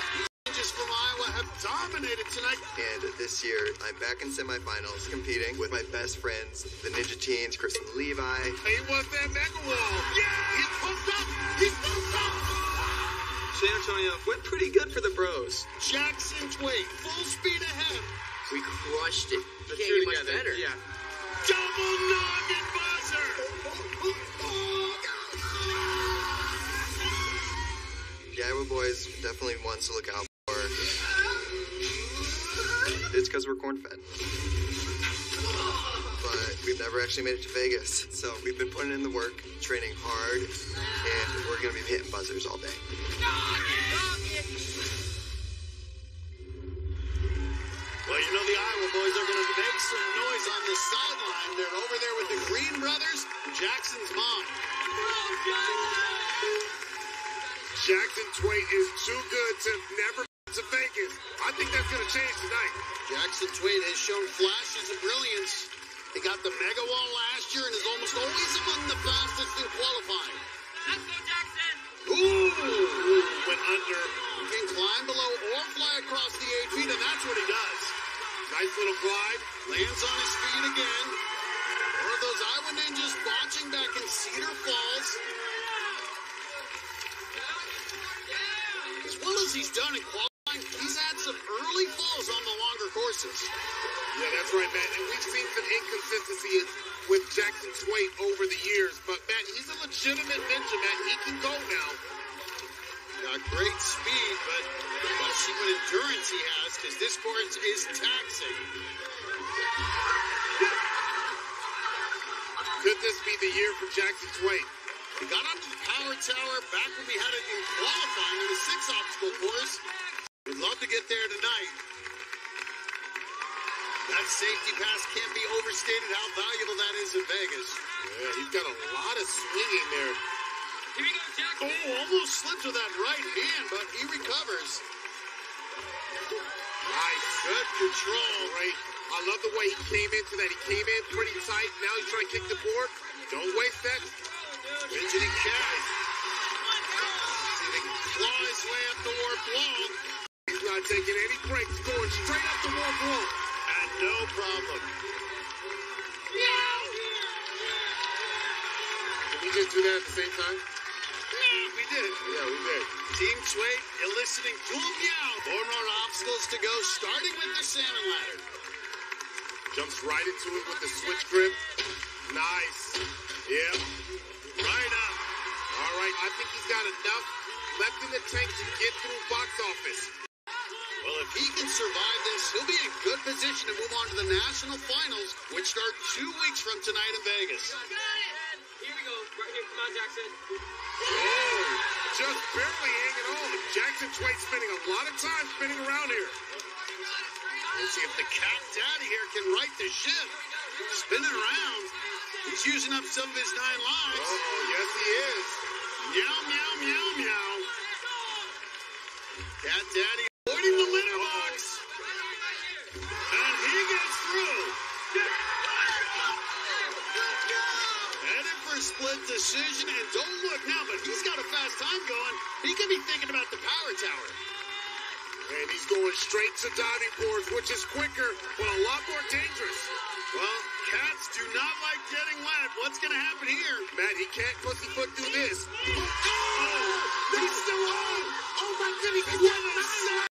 ninjas from Iowa have dominated tonight. And this year, I'm back in semifinals competing with my best friends, the Ninja Teens, Chris and Levi. He wants that mega wall. Yeah, he's pumped up. He's pumped up. San Antonio went pretty good for the bros. Jackson Twait, full speed ahead. We crushed it. The Can't two get much better. Yeah. Double noggin buzzer. The Iowa boys definitely ones to look out for. It's because we're corn fed. But we've never actually made it to Vegas. So we've been putting in the work, training hard, and we're going to be hitting buzzers all day. Well, you know the Iowa boys are going to make some noise on the sideline. They're over there with the Green brothers, Jackson's mom. Jackson Twait is too good to never to Vegas. I think that's going to change tonight. Jackson Twait has shown flashes of brilliance. He got the mega wall last year and is almost always among the fastest in qualifying. Let's go, Jackson. Ooh, went under. He can climb below or fly across the eight feet, and that's what he does. Nice little glide. Lands on his feet again. One of those Iowa ninjas watching back in Cedar Falls. As well as he's done in qualifying, he's had some early falls on the longer courses. Yeah, that's right, Matt. And we've seen some inconsistency with Jackson Twait over the years. But, Matt, he's a legitimate ninja, Matt. He can go now. Got great speed, but let's see what endurance he has, because this course is taxing. Could this be the year for Jackson Twait? He got onto the power tower back when we had it in qualifying in the six obstacle course. We'd love to get there tonight. That safety pass can't be overstated how valuable that is in Vegas. Yeah, he's got a lot of swinging there. Here we go, Jackson. Oh, almost slipped with that right hand, but he recovers. Nice. Good control. right? I love the way he came into that. He came in pretty tight. Now he's trying to kick the board. Don't waste that. Fidgety cat. See he can claw his way up the warp wall. He's not taking any breaks. Going straight up the warp wall. And no problem. Did we just do that at the same time? We did. Yeah, we did. Team Sway eliciting dual meow. Four more obstacles to go, starting with the salmon ladder. Jumps right into it with the switch grip. Nice. Yep. Right up. All right. I think he's got enough left in the tank to get through box office. Well, if he can survive this, he'll be in good position to move on to the national finals, which start two weeks from tonight in Vegas. Here. Right here. Come on, Jackson. Oh, just barely hanging on. Jackson Twait spending a lot of time spinning around here. Let's see if the cat daddy here can right the ship. Spinning around. He's using up some of his nine lives. Oh, yes, he is. Meow, meow, meow, meow. Cat daddy decision, and don't look now, but he's got a fast time going. He could be thinking about the power tower. And he's going straight to diving boards, which is quicker, but a lot more dangerous. Well, cats do not like getting wet. What's going to happen here? Matt, he can't pussyfoot through this. Oh, He's still on. Oh, my goodness. He's got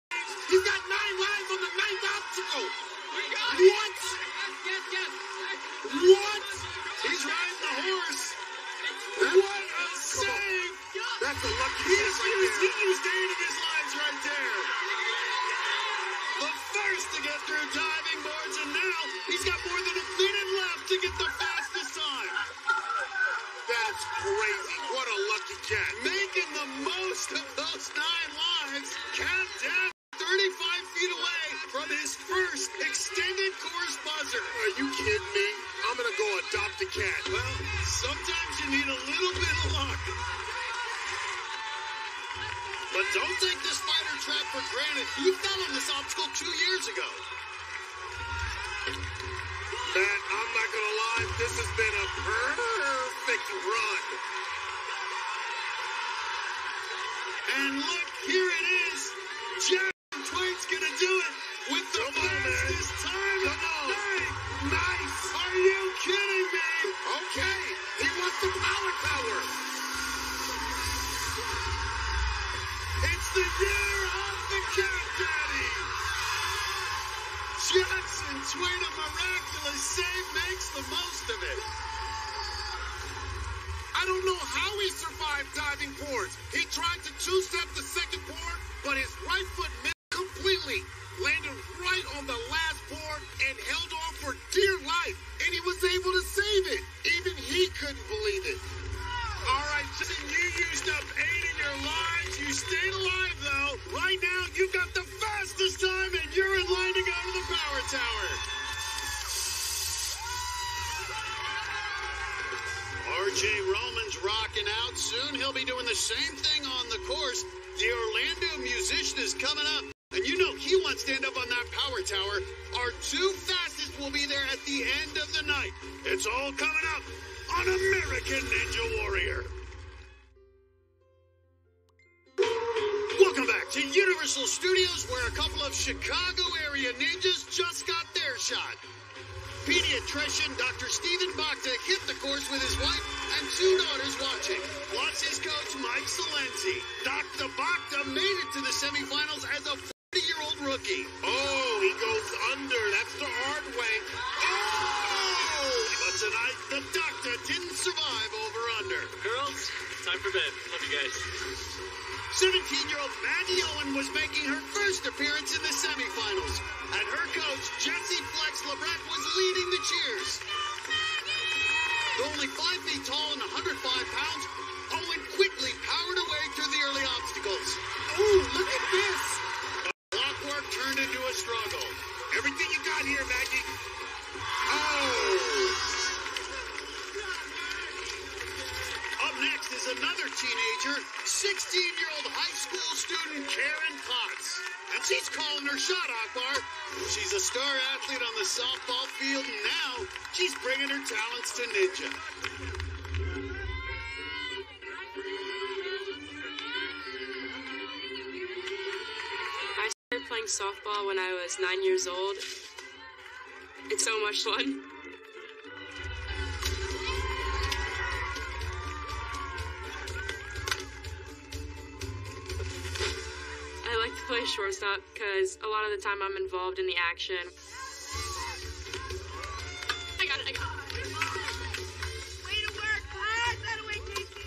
on American Ninja Warrior. Welcome back to Universal Studios, where a couple of Chicago area ninjas just got their shot. Pediatrician Dr. Stephen Bakta hit the course with his wife and two daughters watching. Plus his coach, Mike Silenzi. Dr. Bakta made it to the semifinals as a 40-year-old rookie. Oh, he goes under. That's the hard way. Oh! But tonight, didn't survive over under. Girls, time for bed. Love you guys. 17-year-old Maggie Owen was making her first appearance in the semifinals, and her coach, Jesse Flex Labreck, was leading the cheers. Though only 5 feet tall and 105 pounds, Owen quickly powered away through the early obstacles. Ooh, look at this. The Clockwork turned into a struggle. Everything you got here, Maggie. Oh. Another teenager, 16-year-old high school student Karen Potts. And she's calling her shot, Akbar. She's a star athlete on the softball field, and now she's bringing her talents to Ninja. I started playing softball when I was nine years old. It's so much fun. I like to play shortstop because a lot of the time I'm involved in the action. I got it, I got it. Way to work, class. That away, Casey.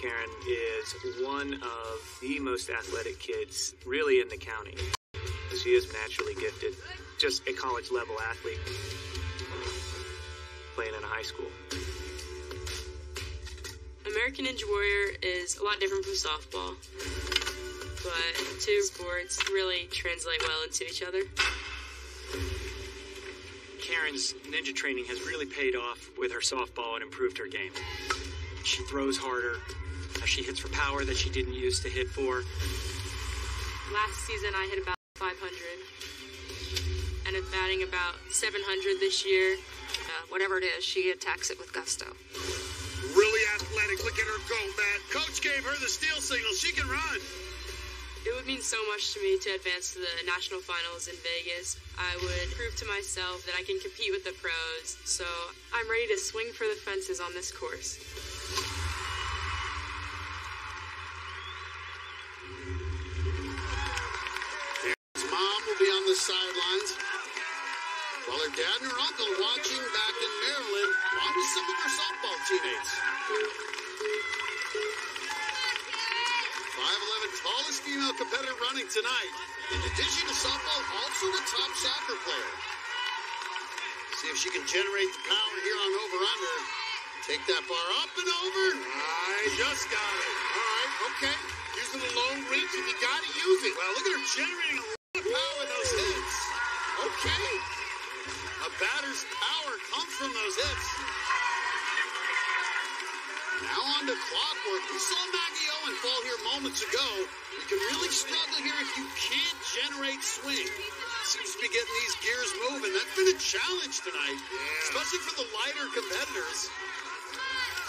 Karen is one of the most athletic kids really in the county. She is naturally gifted, just a college level athlete playing in a high school. American Ninja Warrior is a lot different from softball, but two sports really translate well into each other. Karen's ninja training has really paid off with her softball and improved her game. She throws harder. She hits for power that she didn't used to hit for. Last season I hit about 500, and it's batting about 700 this year. Uh, whatever it is, she attacks it with gusto. Really athletic. Look at her go, Matt. Coach gave her the steal signal. She can run. It would mean so much to me to advance to the national finals in Vegas. I would prove to myself that I can compete with the pros, so I'm ready to swing for the fences on this course. His mom will be on the sidelines, while her dad and her uncle watching back in Maryland, along with some of her softball teammates. 5'11 tallest female competitor running tonight. In addition to softball, also a top soccer player. See if she can generate the power here on over under. Take that bar up and over. I just got it. All right, okay. Using the long reach, if you gotta use it. Well, look at her generating a lot of power in those hits. Okay. A batter's power comes from those hits. Now on to clockwork. We saw Maggie Owen fall here moments ago. You can really struggle here if you can't generate swing. Seems to be getting these gears moving. That's been a challenge tonight, Yeah. especially for the lighter competitors.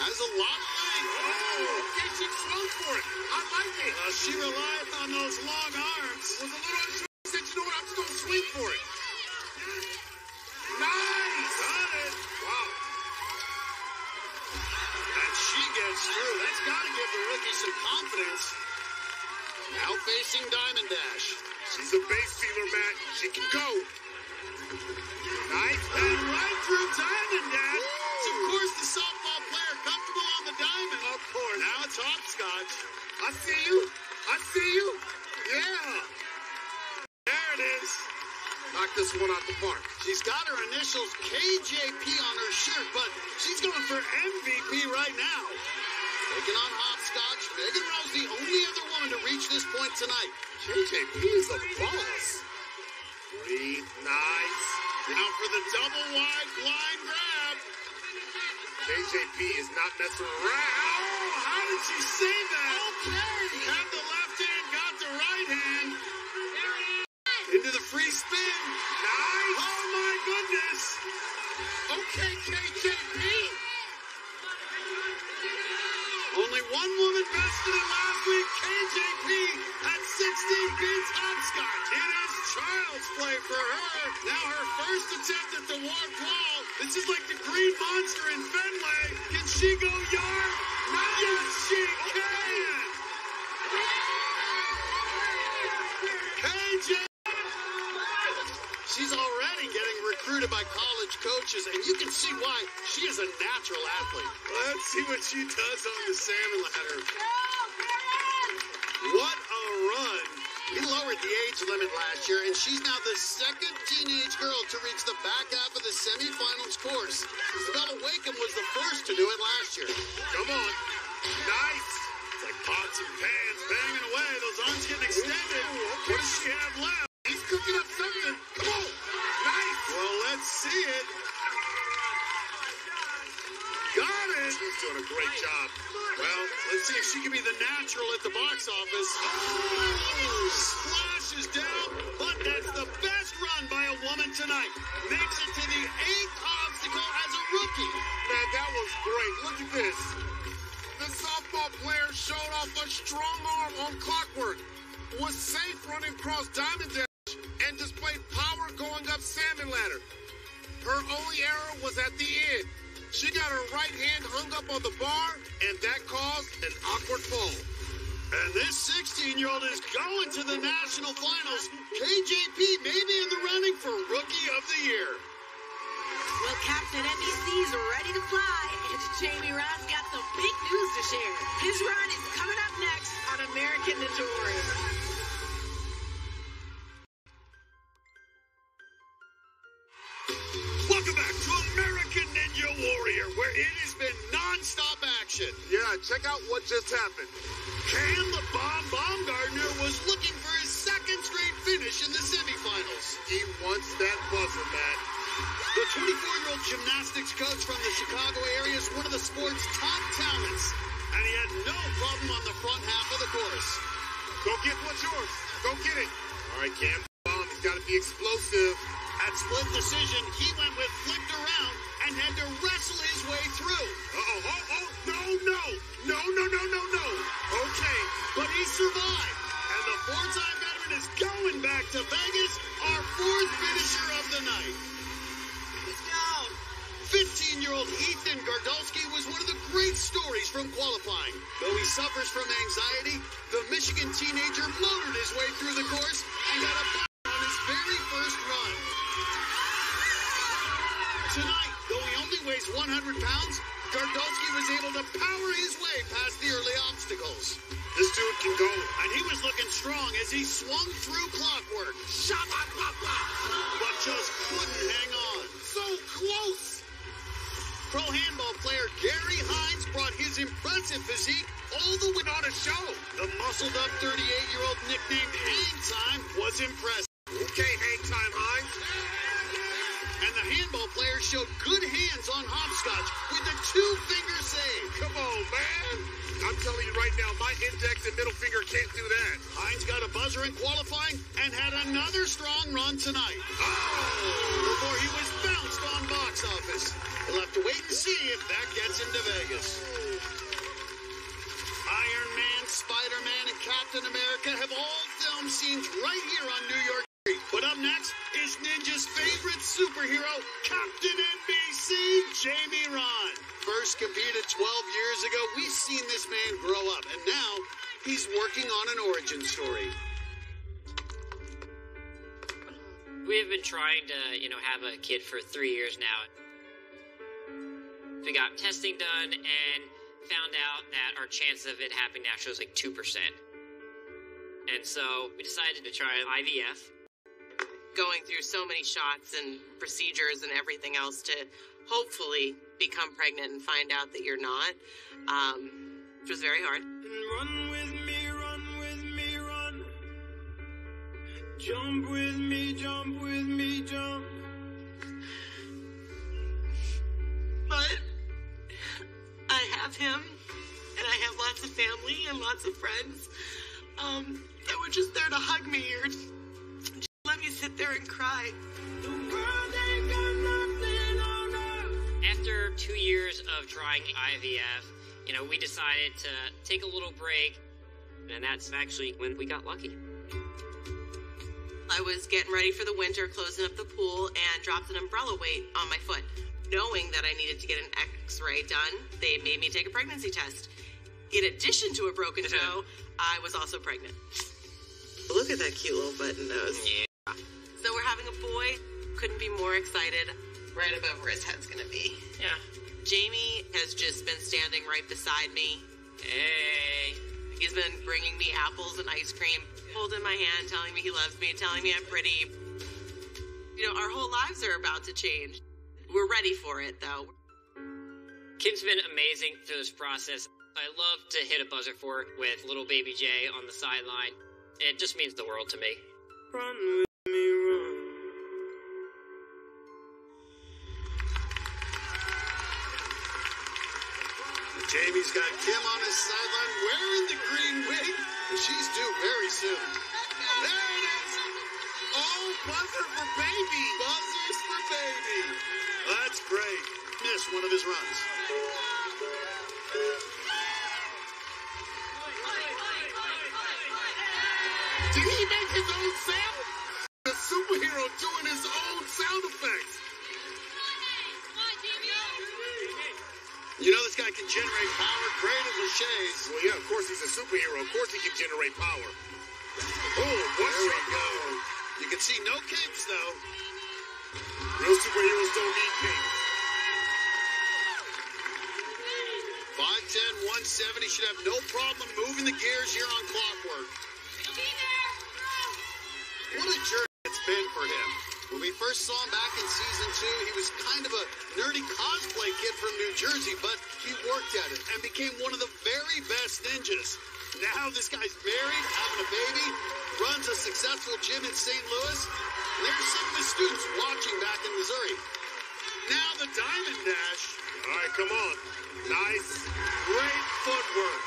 Has a lot of length. Oh, okay, she swung for it. I like it. Uh, she relied on those long arms. Was a little. Said, you know what? I'm just gonna swing for it. Nice. Gets through. That's got to give the rookie some confidence. Now facing Diamond Dash. She's a base stealer, Matt. She can go. Nice. And right through Diamond Dash. So of course, the softball player comfortable on the diamond. Of course. Now it's hopscotch. I see you. I see you. Yeah. There it is. Knock this one out the park. She's got her initials KJP on her shirt, but she's going for MVP right now. Taking on hopscotch. Megan Rose, the only other woman to reach this point tonight. KJP is a boss. Breathe. Nice. Now for the double wide blind grab. KJP is not messing around. Oh, how did she save that? Okay. Into the free spin. Nice. Oh my goodness. Okay, KJP. Only one woman bested it last week. KJP at 16 beats hopscotch. It is child's play for her. Now her first attempt at the warped wall. This is like the green monster in Fenway. Can she go yard? College and you can see why she is a natural athlete. Let's see what she does on the salmon ladder. What a run! We lowered the age limit last year, and she's now the second teenage girl to reach the back half of the semifinals course. Isabella Wakeham was the first to do it last year. Come on. Nice. It's like pots and pans banging away. Those arms getting extended. What does she have left? He's cooking up something. Come on. Nice. Well, let's see it. Got it. She's doing a great job. Well, let's see if she can be the natural at the box office. Splashes down, but that's the best run by a woman tonight. Makes it to the eighth obstacle as a rookie. Man, that was great. Look at this. The softball player showed off a strong arm on clockwork, was safe running across Diamond Dash, and displayed power going up Salmon Ladder. Her only error was at the end. She got her right hand hung up on the bar, and that caused an awkward fall. And this 16-year-old is going to the national finals. KJP may be in the running for Rookie of the Year. Well, Captain NBC's ready to fly, and Jamie Ross got some big news to share. His run is coming up next on American Ninja Warrior. Welcome back where it has been non-stop action. Yeah, check out what just happened. Cam the Bomb Baumgartner was looking for his second straight finish in the semifinals. He wants that buzzer, Matt. The 24-year-old gymnastics coach from the Chicago area is one of the sport's top talents, and he had no problem on the front half of the course. Go get what's yours. Go get it. All right, Cam. Bomb, he's got to be explosive. At split decision, he went with flipped around had to wrestle his way through. Uh-oh, oh, oh, no, no, no, no, no, no, no. Okay, but he survived. And the four-time veteran is going back to Vegas, our fourth finisher of the night. He's down. 15-year-old Ethan Gardolski was one of the great stories from qualifying. Though he suffers from anxiety, the Michigan teenager motored to power his way past the early obstacles. This dude can go. And he was looking strong as he swung through clockwork. But just couldn't hang on. So close. Pro handball player Gary Hines brought his impressive physique all the way on a show. The muscled up 38 year old nicknamed Hang Time was impressive. Okay, hang time, Hines. Showed good hands on hopscotch with a two finger save. Come on, man. I'm telling you right now, my index and middle finger can't do that. Hines got a buzzer in qualifying and had another strong run tonight. Oh! Before he was bounced on box office. We'll have to wait and see if that gets him to Vegas. Iron Man, Spider Man, and Captain America have all filmed scenes right here on New York. But up next is Ninja's favorite superhero, Captain NBC, Jamie Rahn. First competed 12 years ago, we've seen this man grow up, and now he's working on an origin story. We have been trying to, you know, have a kid for three years now. We got testing done and found out that our chance of it happening naturally was like 2%. And so we decided to try IVF. Going through so many shots and procedures and everything else to hopefully become pregnant and find out that you're not, um, which was very hard. Run with me, run with me, run. Jump with me, jump with me, jump. But I have him, and I have lots of family and lots of friends um, that were just there to hug me or let me sit there and cry. After two years of trying IVF, you know, we decided to take a little break, and that's actually when we got lucky. I was getting ready for the winter, closing up the pool, and dropped an umbrella weight on my foot. Knowing that I needed to get an x ray done, they made me take a pregnancy test. In addition to a broken toe, I was also pregnant. Look at that cute little button nose. Yeah. So we're having a boy. Couldn't be more excited. Right above where his head's gonna be. Yeah. Jamie has just been standing right beside me. Hey. He's been bringing me apples and ice cream, holding my hand, telling me he loves me, telling me I'm pretty. You know, our whole lives are about to change. We're ready for it, though. Kim's been amazing through this process. I love to hit a buzzer for it with little baby Jay on the sideline. It just means the world to me. Jamie's got Kim on his sideline wearing the green wig, and she's due very soon. There it is! Oh, buzzer for baby! Buzzers for baby! That's great. Missed one of his runs. Did he make his own sound? The superhero doing his own sound effects. You know this guy can generate power. Great at laches. Well, yeah, of course he's a superhero. Of course he can generate power. Oh, what There we shot go. You can see no capes, though. Real superheroes don't need capes. 5'10", 170 should have no problem moving the gears here on Clockwork. What a journey it's been for him. When we first saw him back in season two, he was kind of a nerdy cosplay kid from New Jersey, but he worked at it and became one of the very best ninjas. Now this guy's married, having a baby, runs a successful gym in St. Louis, there's some of his students watching back in Missouri. Now the Diamond Dash. All right, come on. Nice, great footwork.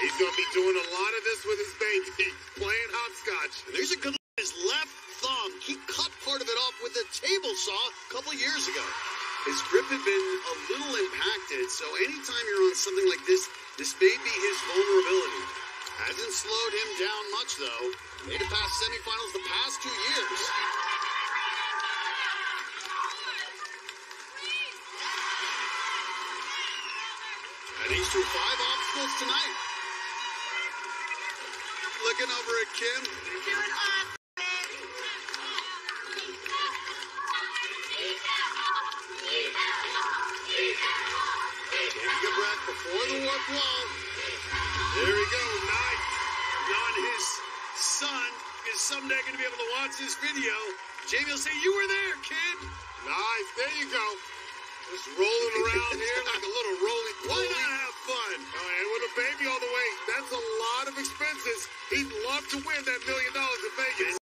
He's going to be doing a lot of this with his baby, playing hopscotch. There's a good his left thumb. He cut part of it off with a table saw a couple years ago. His grip had been a little impacted, so anytime you're on something like this, this may be his vulnerability. Hasn't slowed him down much, though. Made it past semifinals the past two years. And he's through five obstacles tonight. Looking over at Kim. Taking a breath before the warp wall. There we go. Nice. Knowing his son is someday going to be able to watch this video. Jamie will say, You were there, kid. Nice. There you go. Just rolling around here like a little roly Why not have fun? Oh, and with a baby all the way, that's a lot of expenses. He'd love to win that million dollars in Vegas.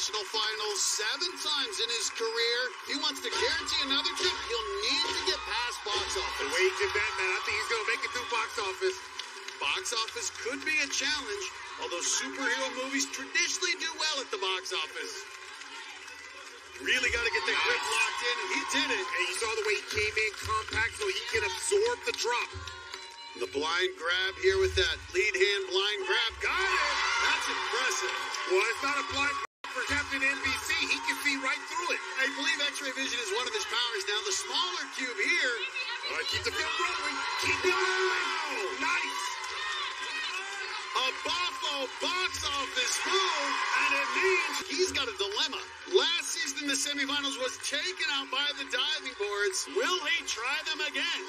National finals seven times in his career. He wants to guarantee another trip. He'll need to get past box office. The way he did that, man, I think he's going to make it through box office. Box office could be a challenge, although superhero movies traditionally do well at the box office. Really got to get the grip locked in, and he did it. And you saw the way he came in compact so he can absorb the drop. The blind grab here with that lead hand blind grab. Got it. That's impressive. Well, it's not a blind for Captain NBC. He can see right through it. I believe X-ray vision is one of his powers. Now the smaller cube here. All right, keep the film rolling. Keep it rolling. Nice. A Buffalo box office move, and it means he's got a dilemma. Last season, the semifinals was taken out by the diving boards. Will he try them again?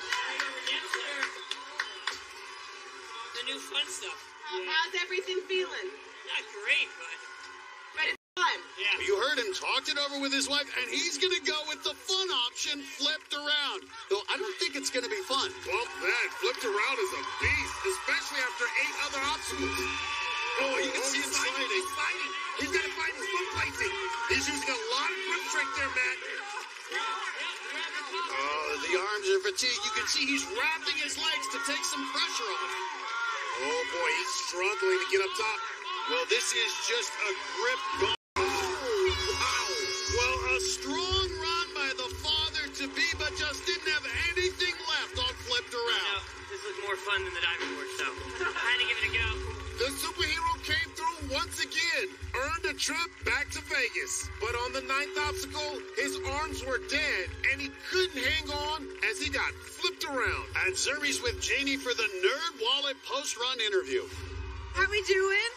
The new fun stuff. How's everything feeling? Not great, but But it's fun. Yeah. You heard him talked it over with his wife, and he's going to go with the fun option flipped around. Though I don't think it's going to be fun. Well, that flipped around is a beast, especially after eight other obstacles. Oh, oh you can see him he's fighting. sliding. He's fighting. He's got to find his foot placing. He's using a lot of grip strength there, Matt. Oh, the arms are fatigued. You can see he's wrapping his legs to take some pressure off. Oh boy, he's struggling to get up top. Well, this is just a grip more fun than the diving board, so I had to give it a go. The superhero came through once again, earned a trip back to Vegas. But on the ninth obstacle, his arms were dead, and he couldn't hang on as he got flipped around. And Zuri's with Jamie for the NerdWallet post-run interview. How we doing?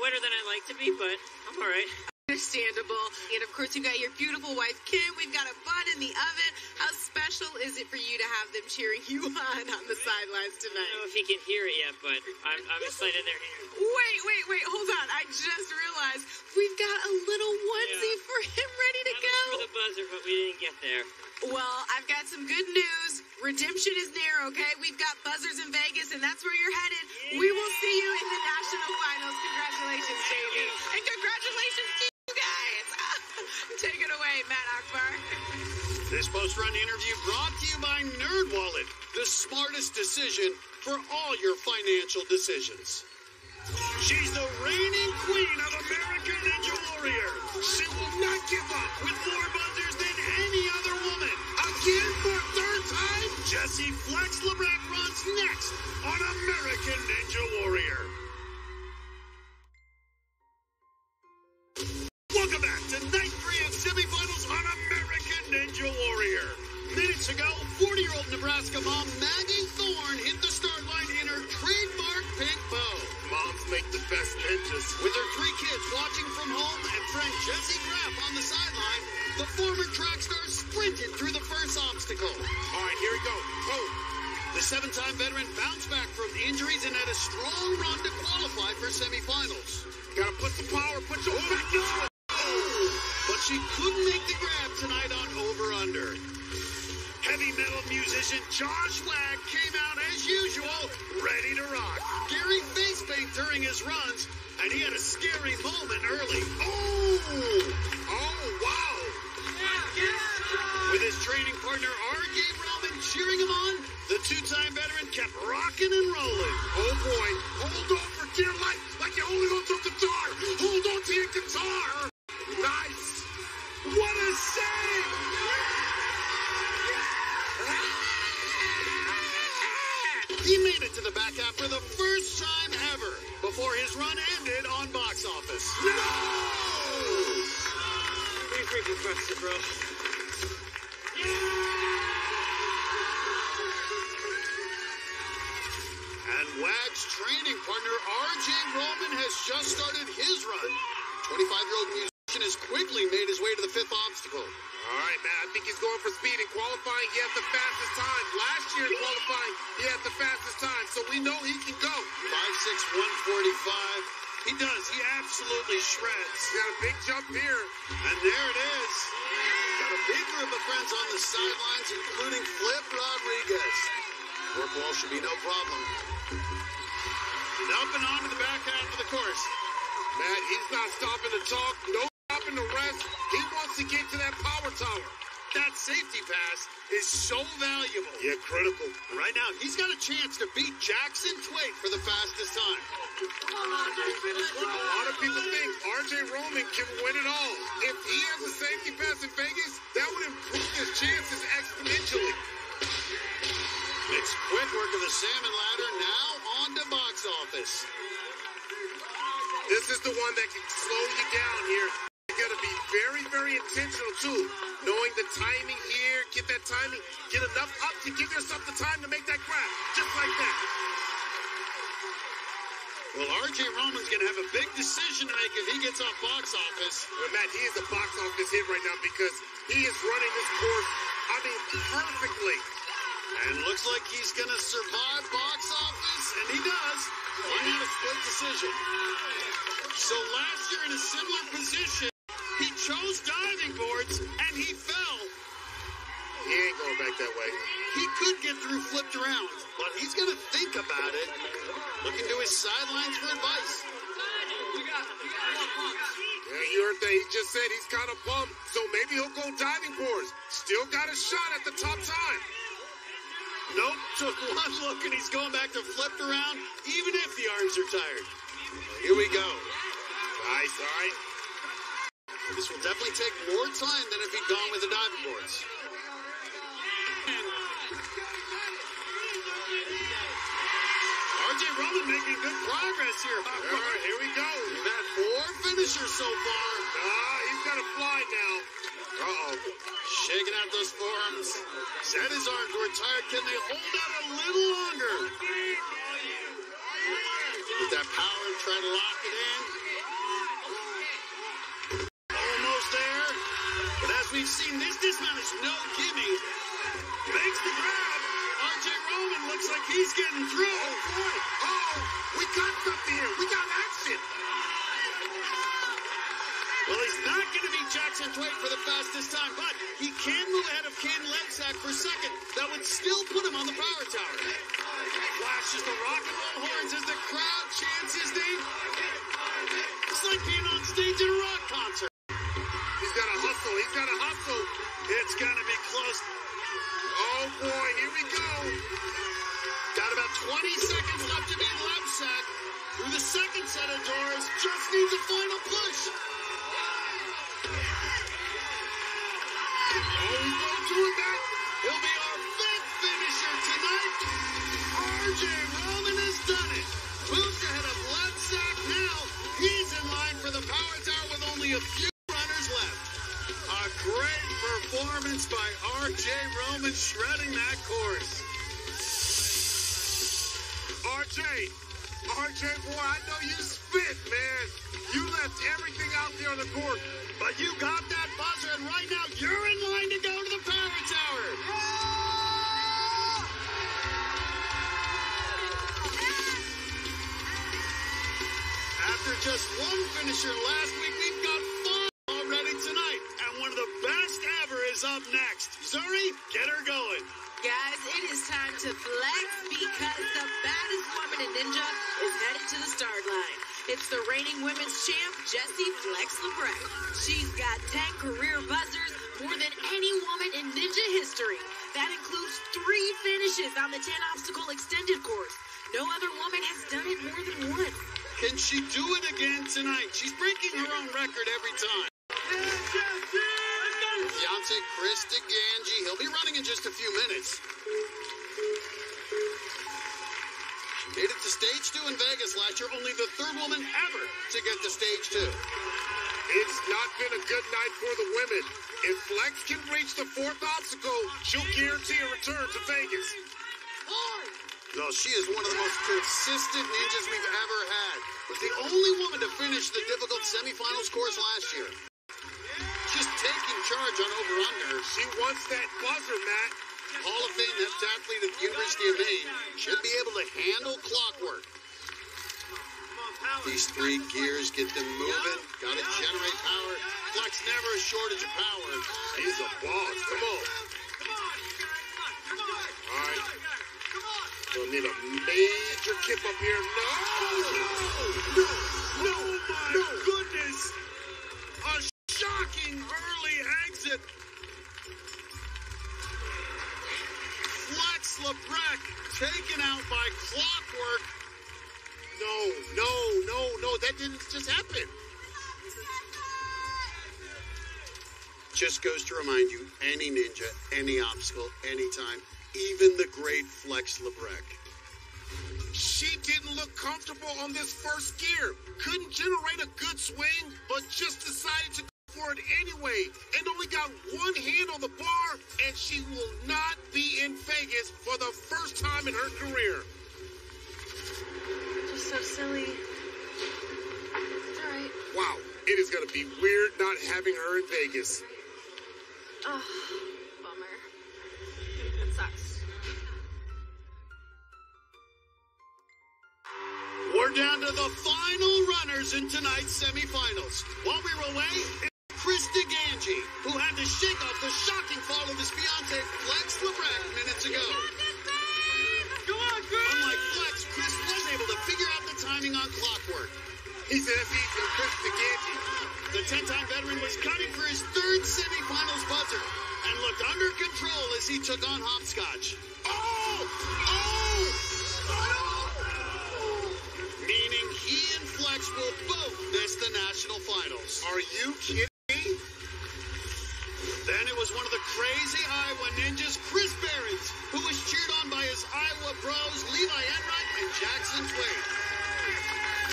Wetter than I like to be, but I'm all right. Understandable. And of course, you've got your beautiful wife, Kim. We've got a bun in the oven. How special is it for you to have them cheering you on on the sidelines tonight? I don't know if he can hear it yet, but I'm, I'm excited they're here. Wait, wait, wait. Hold on. I just realized we've got a little onesie Yeah. for him ready to I go. for the buzzer, but we didn't get there. Well, I've got some good news. Redemption is near, okay? We've got buzzers in Vegas, and that's where you're headed. We will see you in the national finals. Congratulations, Jamie. And congratulations to you guys. Take it away, Matt Akbar. This post-run interview brought to you by NerdWallet, the smartest decision for all your financial decisions. She's the reigning queen of American Ninja Warrior. She will not give up. With more buzzers Jesse Flex Labreck runs next on American Ninja Warrior. Welcome back to night three of semifinals on American Ninja Warrior. Minutes ago, 40-year-old Nebraska mom Maggie Thorne hit the start line in her trademark pink bow. Moms make the best ninjas. With her three kids watching from home and friend Jesse Graff on the sideline, the former track star sprinted through the first obstacle. All right, here we go. Oh, The seven-time veteran bounced back from injuries and had a strong run to qualify for semifinals. gotta put some power, put your oh, back into it. But she couldn't make the grab tonight on over-under. Heavy metal musician Josh Wag came out as usual, ready to rock. Gary face paint during his runs, and he had a scary moment early. Oh, oh, wow. With his training partner R.J. Roman cheering him on, the two-time veteran kept rocking and rolling. Oh boy, hold on for dear life like you're holding on to a guitar. Hold on to your guitar. Nice. What a save! He made it to the back half for the first time ever before his run ended on box office. No! Pretty freaking it, bro. And Wag's training partner R.J. Roman has just started his run. 25-year-old musician has quickly made his way to the fifth obstacle. All right, man. I think he's going for speed in qualifying. He has the fastest time. Last year in qualifying, he had the fastest time, so we know he can go. 5'6", 145. He does. He absolutely shreds. Got a big jump here. And there it is. Got a big group of friends on the sidelines, including Flip Rodriguez. Warp Wall should be no problem. And up and on to the back half of the course. Matt, he's not stopping to talk. No stopping to rest. He wants to get to that power tower. That safety pass is so valuable. Yeah, critical. Right now, he's got a chance to beat Jackson Twait for the fastest time. A lot of people think RJ Roman can win it all. If he has a safety pass in Vegas, that would improve his chances exponentially. It's quick work of the salmon ladder. Now on to box office. This is the one that can slow you down here. You gotta be very, very intentional too. Knowing the timing here, get that timing, get enough up to give yourself the time to make that grab. Just like that. Well, RJ Roman's gonna have a big decision to make if he gets off box office. Well, Matt, he is a box office hit right now because he is running this course, I mean, perfectly. And looks like he's gonna survive box office, and he does. One out a split decision. So last year in a similar position, chose diving boards and he fell. He ain't going back that way. He could get through flipped around, but he's gonna think about it. Looking to his sidelines for advice. You got, you got yeah, you heard that. He just said he's kind of bummed, so maybe he'll go diving boards. Still got a shot at the top time. Nope, took one look and he's going back to flipped around, even if the arms are tired. Here we go. Nice, all right. This will definitely take more time than if he'd gone with the diving boards. RJ Roman making good progress here. All right, here we go. We've had four finishers so far. Ah, he's got to fly now. Uh-oh. Shaking out those forearms. Set his arms were tired. Can they hold out a little longer? With that power, try to lock it in. Almost there. But as we've seen, this dismount is no gimme. Makes the grab. RJ Roman looks like he's getting through. Oh, boy. Oh, we got something here. We got action. Well, he's not going to beat Jackson Twait for the fastest time, but he can move ahead of Ken Lebsack for second. That would still put him on the power tower. Flashes the rock and roll horns as the crowd chants his name. It's like being on stage at a rock concert. He's got to hustle. He's got to hustle. It's going to be close. Oh, boy. Here we go. Got about 20 seconds left to beat Lebsack. Through the second set of doors, just needs a final push. Oh, he's going to it RJ, boy, I know you spit, man. You left everything out there on the court. But you got that buzzer, and right now you're in line to go to the power tower. After just one finisher last week, we've got five already tonight. And one of the best ever is up next. Zuri, get her going. Guys, it is time to flex because the baddest woman in Ninja is headed to the start line. It's the reigning women's champ, Jessie Flex Labreck. She's got 10 career buzzers, more than any woman in Ninja history. That includes three finishes on the 10 obstacle extended course. No other woman has done it more than once. Can she do it again tonight? She's breaking her own record every time. Fiance Chris DiGangi. He'll be running in just a few minutes. She made it to stage two in Vegas last year, only the third woman ever to get to stage two. It's not been a good night for the women. If Flex can reach the fourth obstacle, she'll guarantee a return to Vegas. No, she is one of the most consistent ninjas we've ever had. Was the only woman to finish the difficult semifinals course last year. Taking charge on over under. She wants that buzzer, Matt. Hall of Fame heptathlete at the University of Maine should be able to handle clockwork. These three gears get them moving. Got to generate power. Flex never a shortage of power. He's a boss. Come on. All right. We'll need a major kip up here. No! No! No! No! Goodness! Shocking early exit. Flex Labreck taken out by clockwork. No, no, no, no. That didn't just happen. Just goes to remind you any ninja, any obstacle, anytime, even the great Flex Labreck. She didn't look comfortable on this first gear. Couldn't generate a good swing, but just decided to it anyway. And only got one hand on the bar, and she will not be in Vegas for the first time in her career. Just so silly. It's alright. Wow, it is going to be weird not having her in Vegas. Oh, bummer. That sucks. We're down to the final runners in tonight's semifinals. While we were away, Chris DiGangi, who had to shake off the shocking fall of his fiance Flex Labreck minutes ago. Come on, Chris! Unlike Flex, Chris was able to figure out the timing on clockwork. He's an FE from Chris DiGangi. The 10-time veteran was gunning for his third semifinals buzzer and looked under control as he took on Hopscotch. Oh! Oh! Meaning he and Flex will both miss the national finals. Are you kidding? Then it was one of the crazy Iowa ninjas, Chris Behrens, who was cheered on by his Iowa bros Levi Enright and Jackson Twait.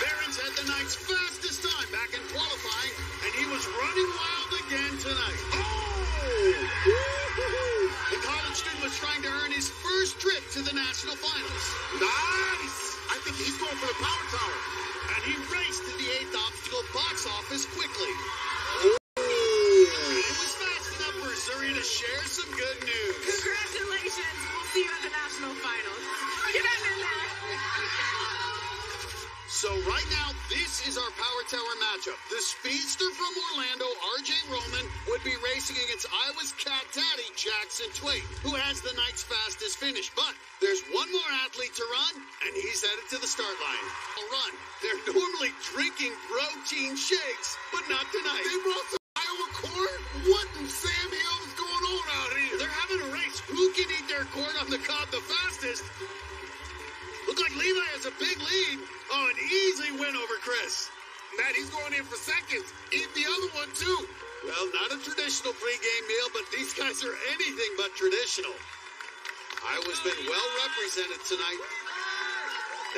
Behrens had the night's fastest time back in qualifying, and he was running wild again tonight. Oh! The college student was trying to earn his first trip to the national finals. Nice! I think he's going for the power tower. And he raced to the eighth obstacle box office quickly. Enough for Zuri to share some good news. Congratulations. We'll see you at the national finals. Get on in there. So right now, this is our Power Tower matchup. The speedster from Orlando, RJ Roman, would be racing against Iowa's cat daddy, Jackson Twait, who has the night's fastest finish. But there's one more athlete to run, and he's headed to the start line. A run. They're normally drinking protein shakes, but not tonight. They brought some Iowa corn? What in Sam corn on the cob the fastest? Look like Levi has a big lead. Oh, an easy win over Chris. Matt, he's going in for seconds. Eat the other one, too. Well, not a traditional pregame meal, but these guys are anything but traditional. Iowa's been well represented tonight.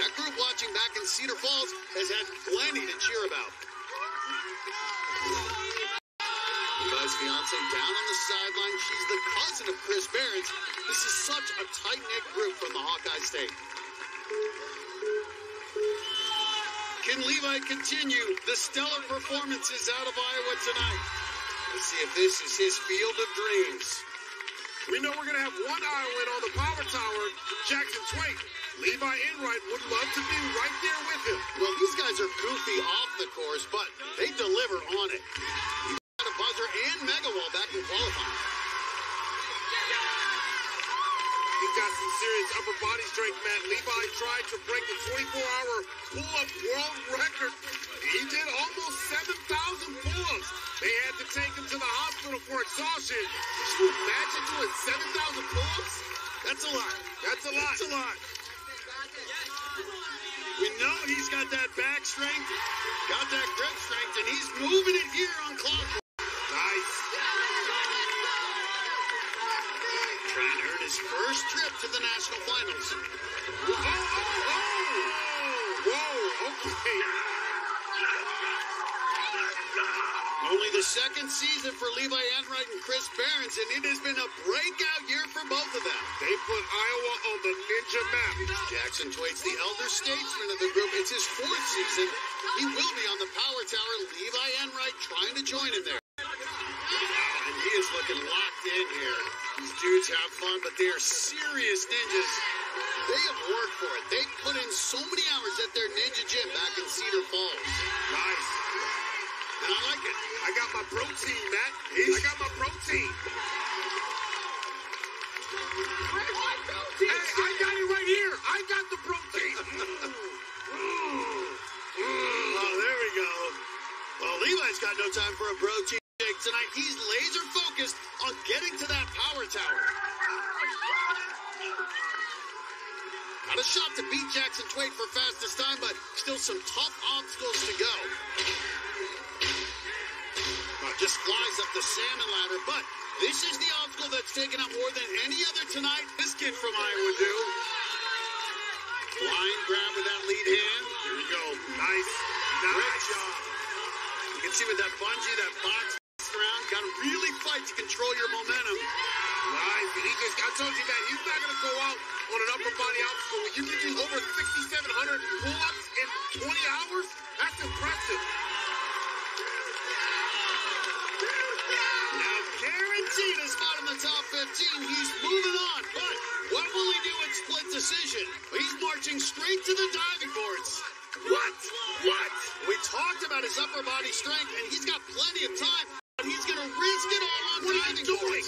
That group watching back in Cedar Falls has had plenty to cheer about. Fiance down on the sideline. She's the cousin of Chris Behrens. This is such a tight-knit group from the Hawkeye State. Can Levi continue the stellar performances out of Iowa tonight? Let's see if this is his field of dreams. We know we're going to have one Iowan on the power tower, Jackson Twait. Levi Enright would love to be right there with him. Well, these guys are goofy off the course, but they deliver on it. Buzzer and mega wall back in qualifying. He's got some serious upper body strength, Matt. Levi tried to break the 24-hour pull-up world record. He did almost 7,000 pull-ups. They had to take him to the hospital for exhaustion. Could you imagine doing 7,000 pull-ups? That's a lot. That's a lot. That's a lot. We know he's got that back strength, got that grip strength, and he's moving it here on clock. Trying to earn his first trip to the national finals. Oh, oh, oh! Whoa, okay. Only the second season for Levi Enright and Chris Behrens, and it has been a breakout year for both of them. They put Iowa on the ninja map. Jackson Twait's the elder statesman of the group. It's his fourth season. He will be on the power tower. Levi Enright trying to join him there. And he is looking locked in here. These dudes have fun, but they are serious ninjas. They have worked for it. They put in so many hours at their ninja gym back in Cedar Falls. Nice. And I like it. I got my protein, Matt. I got my protein. Hey, I got it right here. I got the protein. Oh, there we go. Well, Levi's got no time for a protein tonight. He's laser focused on getting to that power tower. Not a shot to beat Jackson Twait for fastest time, but still some tough obstacles to go. Uh, just flies up the salmon ladder, but this is the obstacle that's taken up more than any other tonight. This kid from Iowa do. Line grab with that lead hand. Here we go. Nice. Great job. You can see with that bungee, that box to control your momentum. He just, I told you that he's not going to go out on an upper body obstacle. When you can do over 6,700 pull-ups in 20 hours, that's impressive. Now guaranteed a spot in the top 15. He's moving on, but what will he do in split decision? He's marching straight to the diving boards. What? What? We talked about his upper body strength, and he's got plenty of time, he's going to risk it all on What are you doing?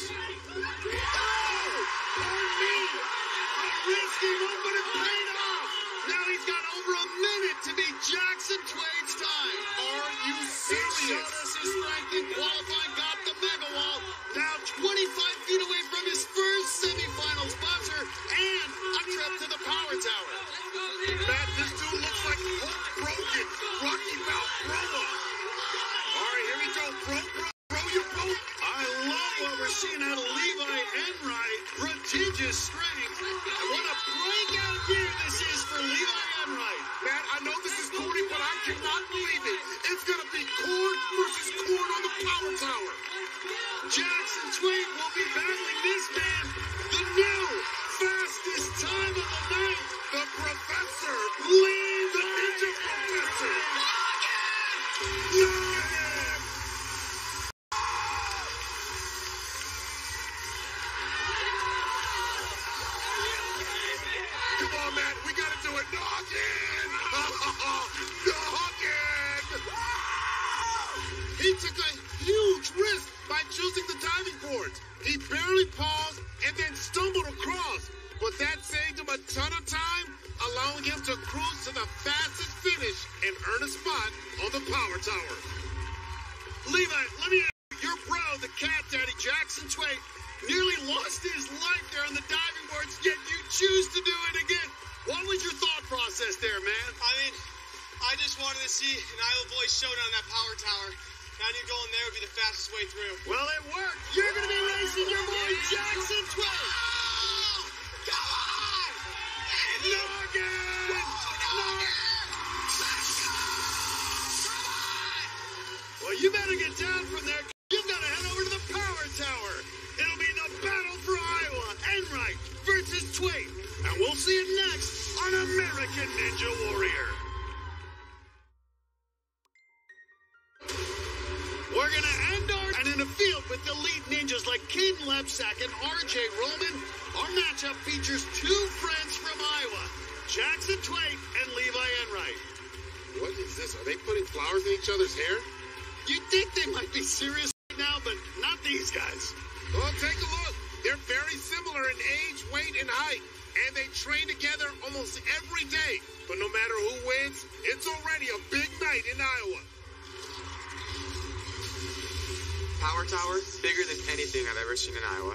Oh! On me! A risky move, but it paid off! Now he's got over a minute to beat Jackson Twait's time. Are you He serious? showed us his strength in qualifying, got the mega wall. Now 25 feet away from his first semifinals buzzer and a trip to the power tower. Prodigious strength. What a breakout year this is for Levi Enright. Matt, I know this is corny, but I cannot believe it. It's gonna be corn versus corn on the power tower. Jackson Twait will be battling this man, choosing the diving boards. He barely paused and then stumbled across. But that saved him a ton of time, allowing him to cruise to the fastest finish and earn a spot on the power tower. Levi, let me ask you, your bro, the cat daddy, Jackson Twait, nearly lost his life there on the diving boards, yet you choose to do it again. What was your thought process there, man? I mean, I just wanted to see an Iowa Boys showdown on that power tower. I knew going there would be the fastest way through. Well, it worked. You're going to be racing your boy Jackson Twait. Come on! Noggin! Well, you better get down from there. You've got to head over to the power Lebsack and RJ Roman. Our matchup features two friends from Iowa, Jackson Twait and Levi Enright. What is this? Are they putting flowers in each other's hair? You'd think they might be serious right now, but not these guys. Well, take a look. They're very similar in age, weight, and height. And they train together almost every day. But no matter who wins, it's already a big night in Iowa. Power tower, bigger than anything I've ever seen in Iowa.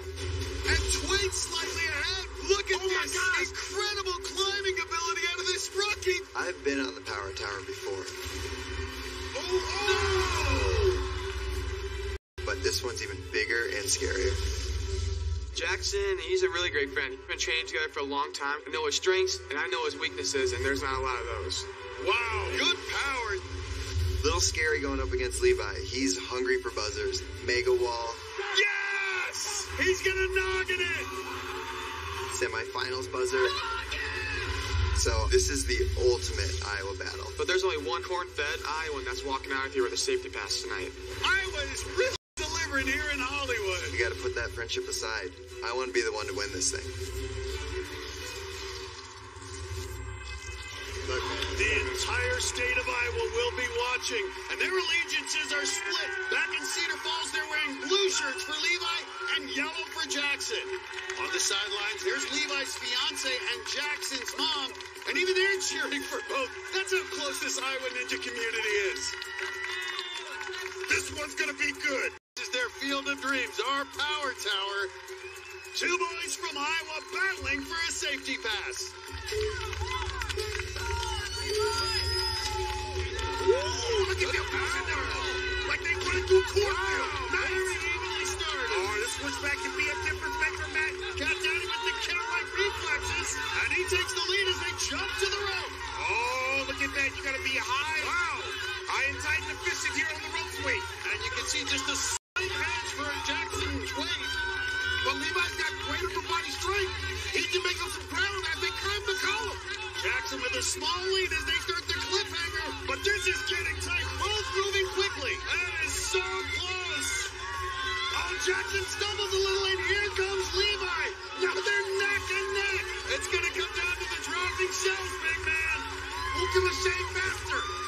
And Twait slightly ahead. Look at Oh my this gosh. incredible climbing ability out of this rookie. I've been on the power tower before, Oh, oh! but this one's even bigger and scarier. Jackson, he's a really great friend. We've been training together for a long time. I know his strengths and I know his weaknesses, and there's not a lot of those. Wow, good power. Little scary going up against Levi. He's hungry for buzzers. Mega wall, Yes! He's gonna noggin it. semifinals buzzer. So this is the ultimate Iowa battle. But there's only one corn-fed Iowa that's walking out of here with a safety pass tonight. Iowa is really delivering here in Hollywood. You got to put that friendship aside. I want to be the one to win this thing. Entire state of Iowa will be watching, and their allegiances are split. Back in Cedar Falls, they're wearing blue shirts for Levi and yellow for Jackson. On the sidelines, there's Levi's fiance and Jackson's mom, and even they're cheering for both. That's how close this Iowa Ninja community is. This one's gonna be good. This is their field of dreams, our power tower. Two boys from Iowa battling for a safety pass. Look at them! Like they run into a cornfield. Very evenly started. Oh, this switchback can be a difference maker, Matt. Daddy with the cat-like reflexes, and he takes the lead as they jump to the rope. Oh, look at that. You gotta be high. Wow. High and tight and efficient here on the rope swing. And you can see just a slight edge for Jackson Wade. But Levi's got great upper body strength. He can make up some ground as they climb the column. Jackson with a small lead as they start cliffhanger, but this is getting tight. Both moving quickly. That is so close. Oh, Jackson stumbles a little, and here comes Levi. Now they're neck and neck. It's going to come down to the dropping shells, big man. Who can shave faster?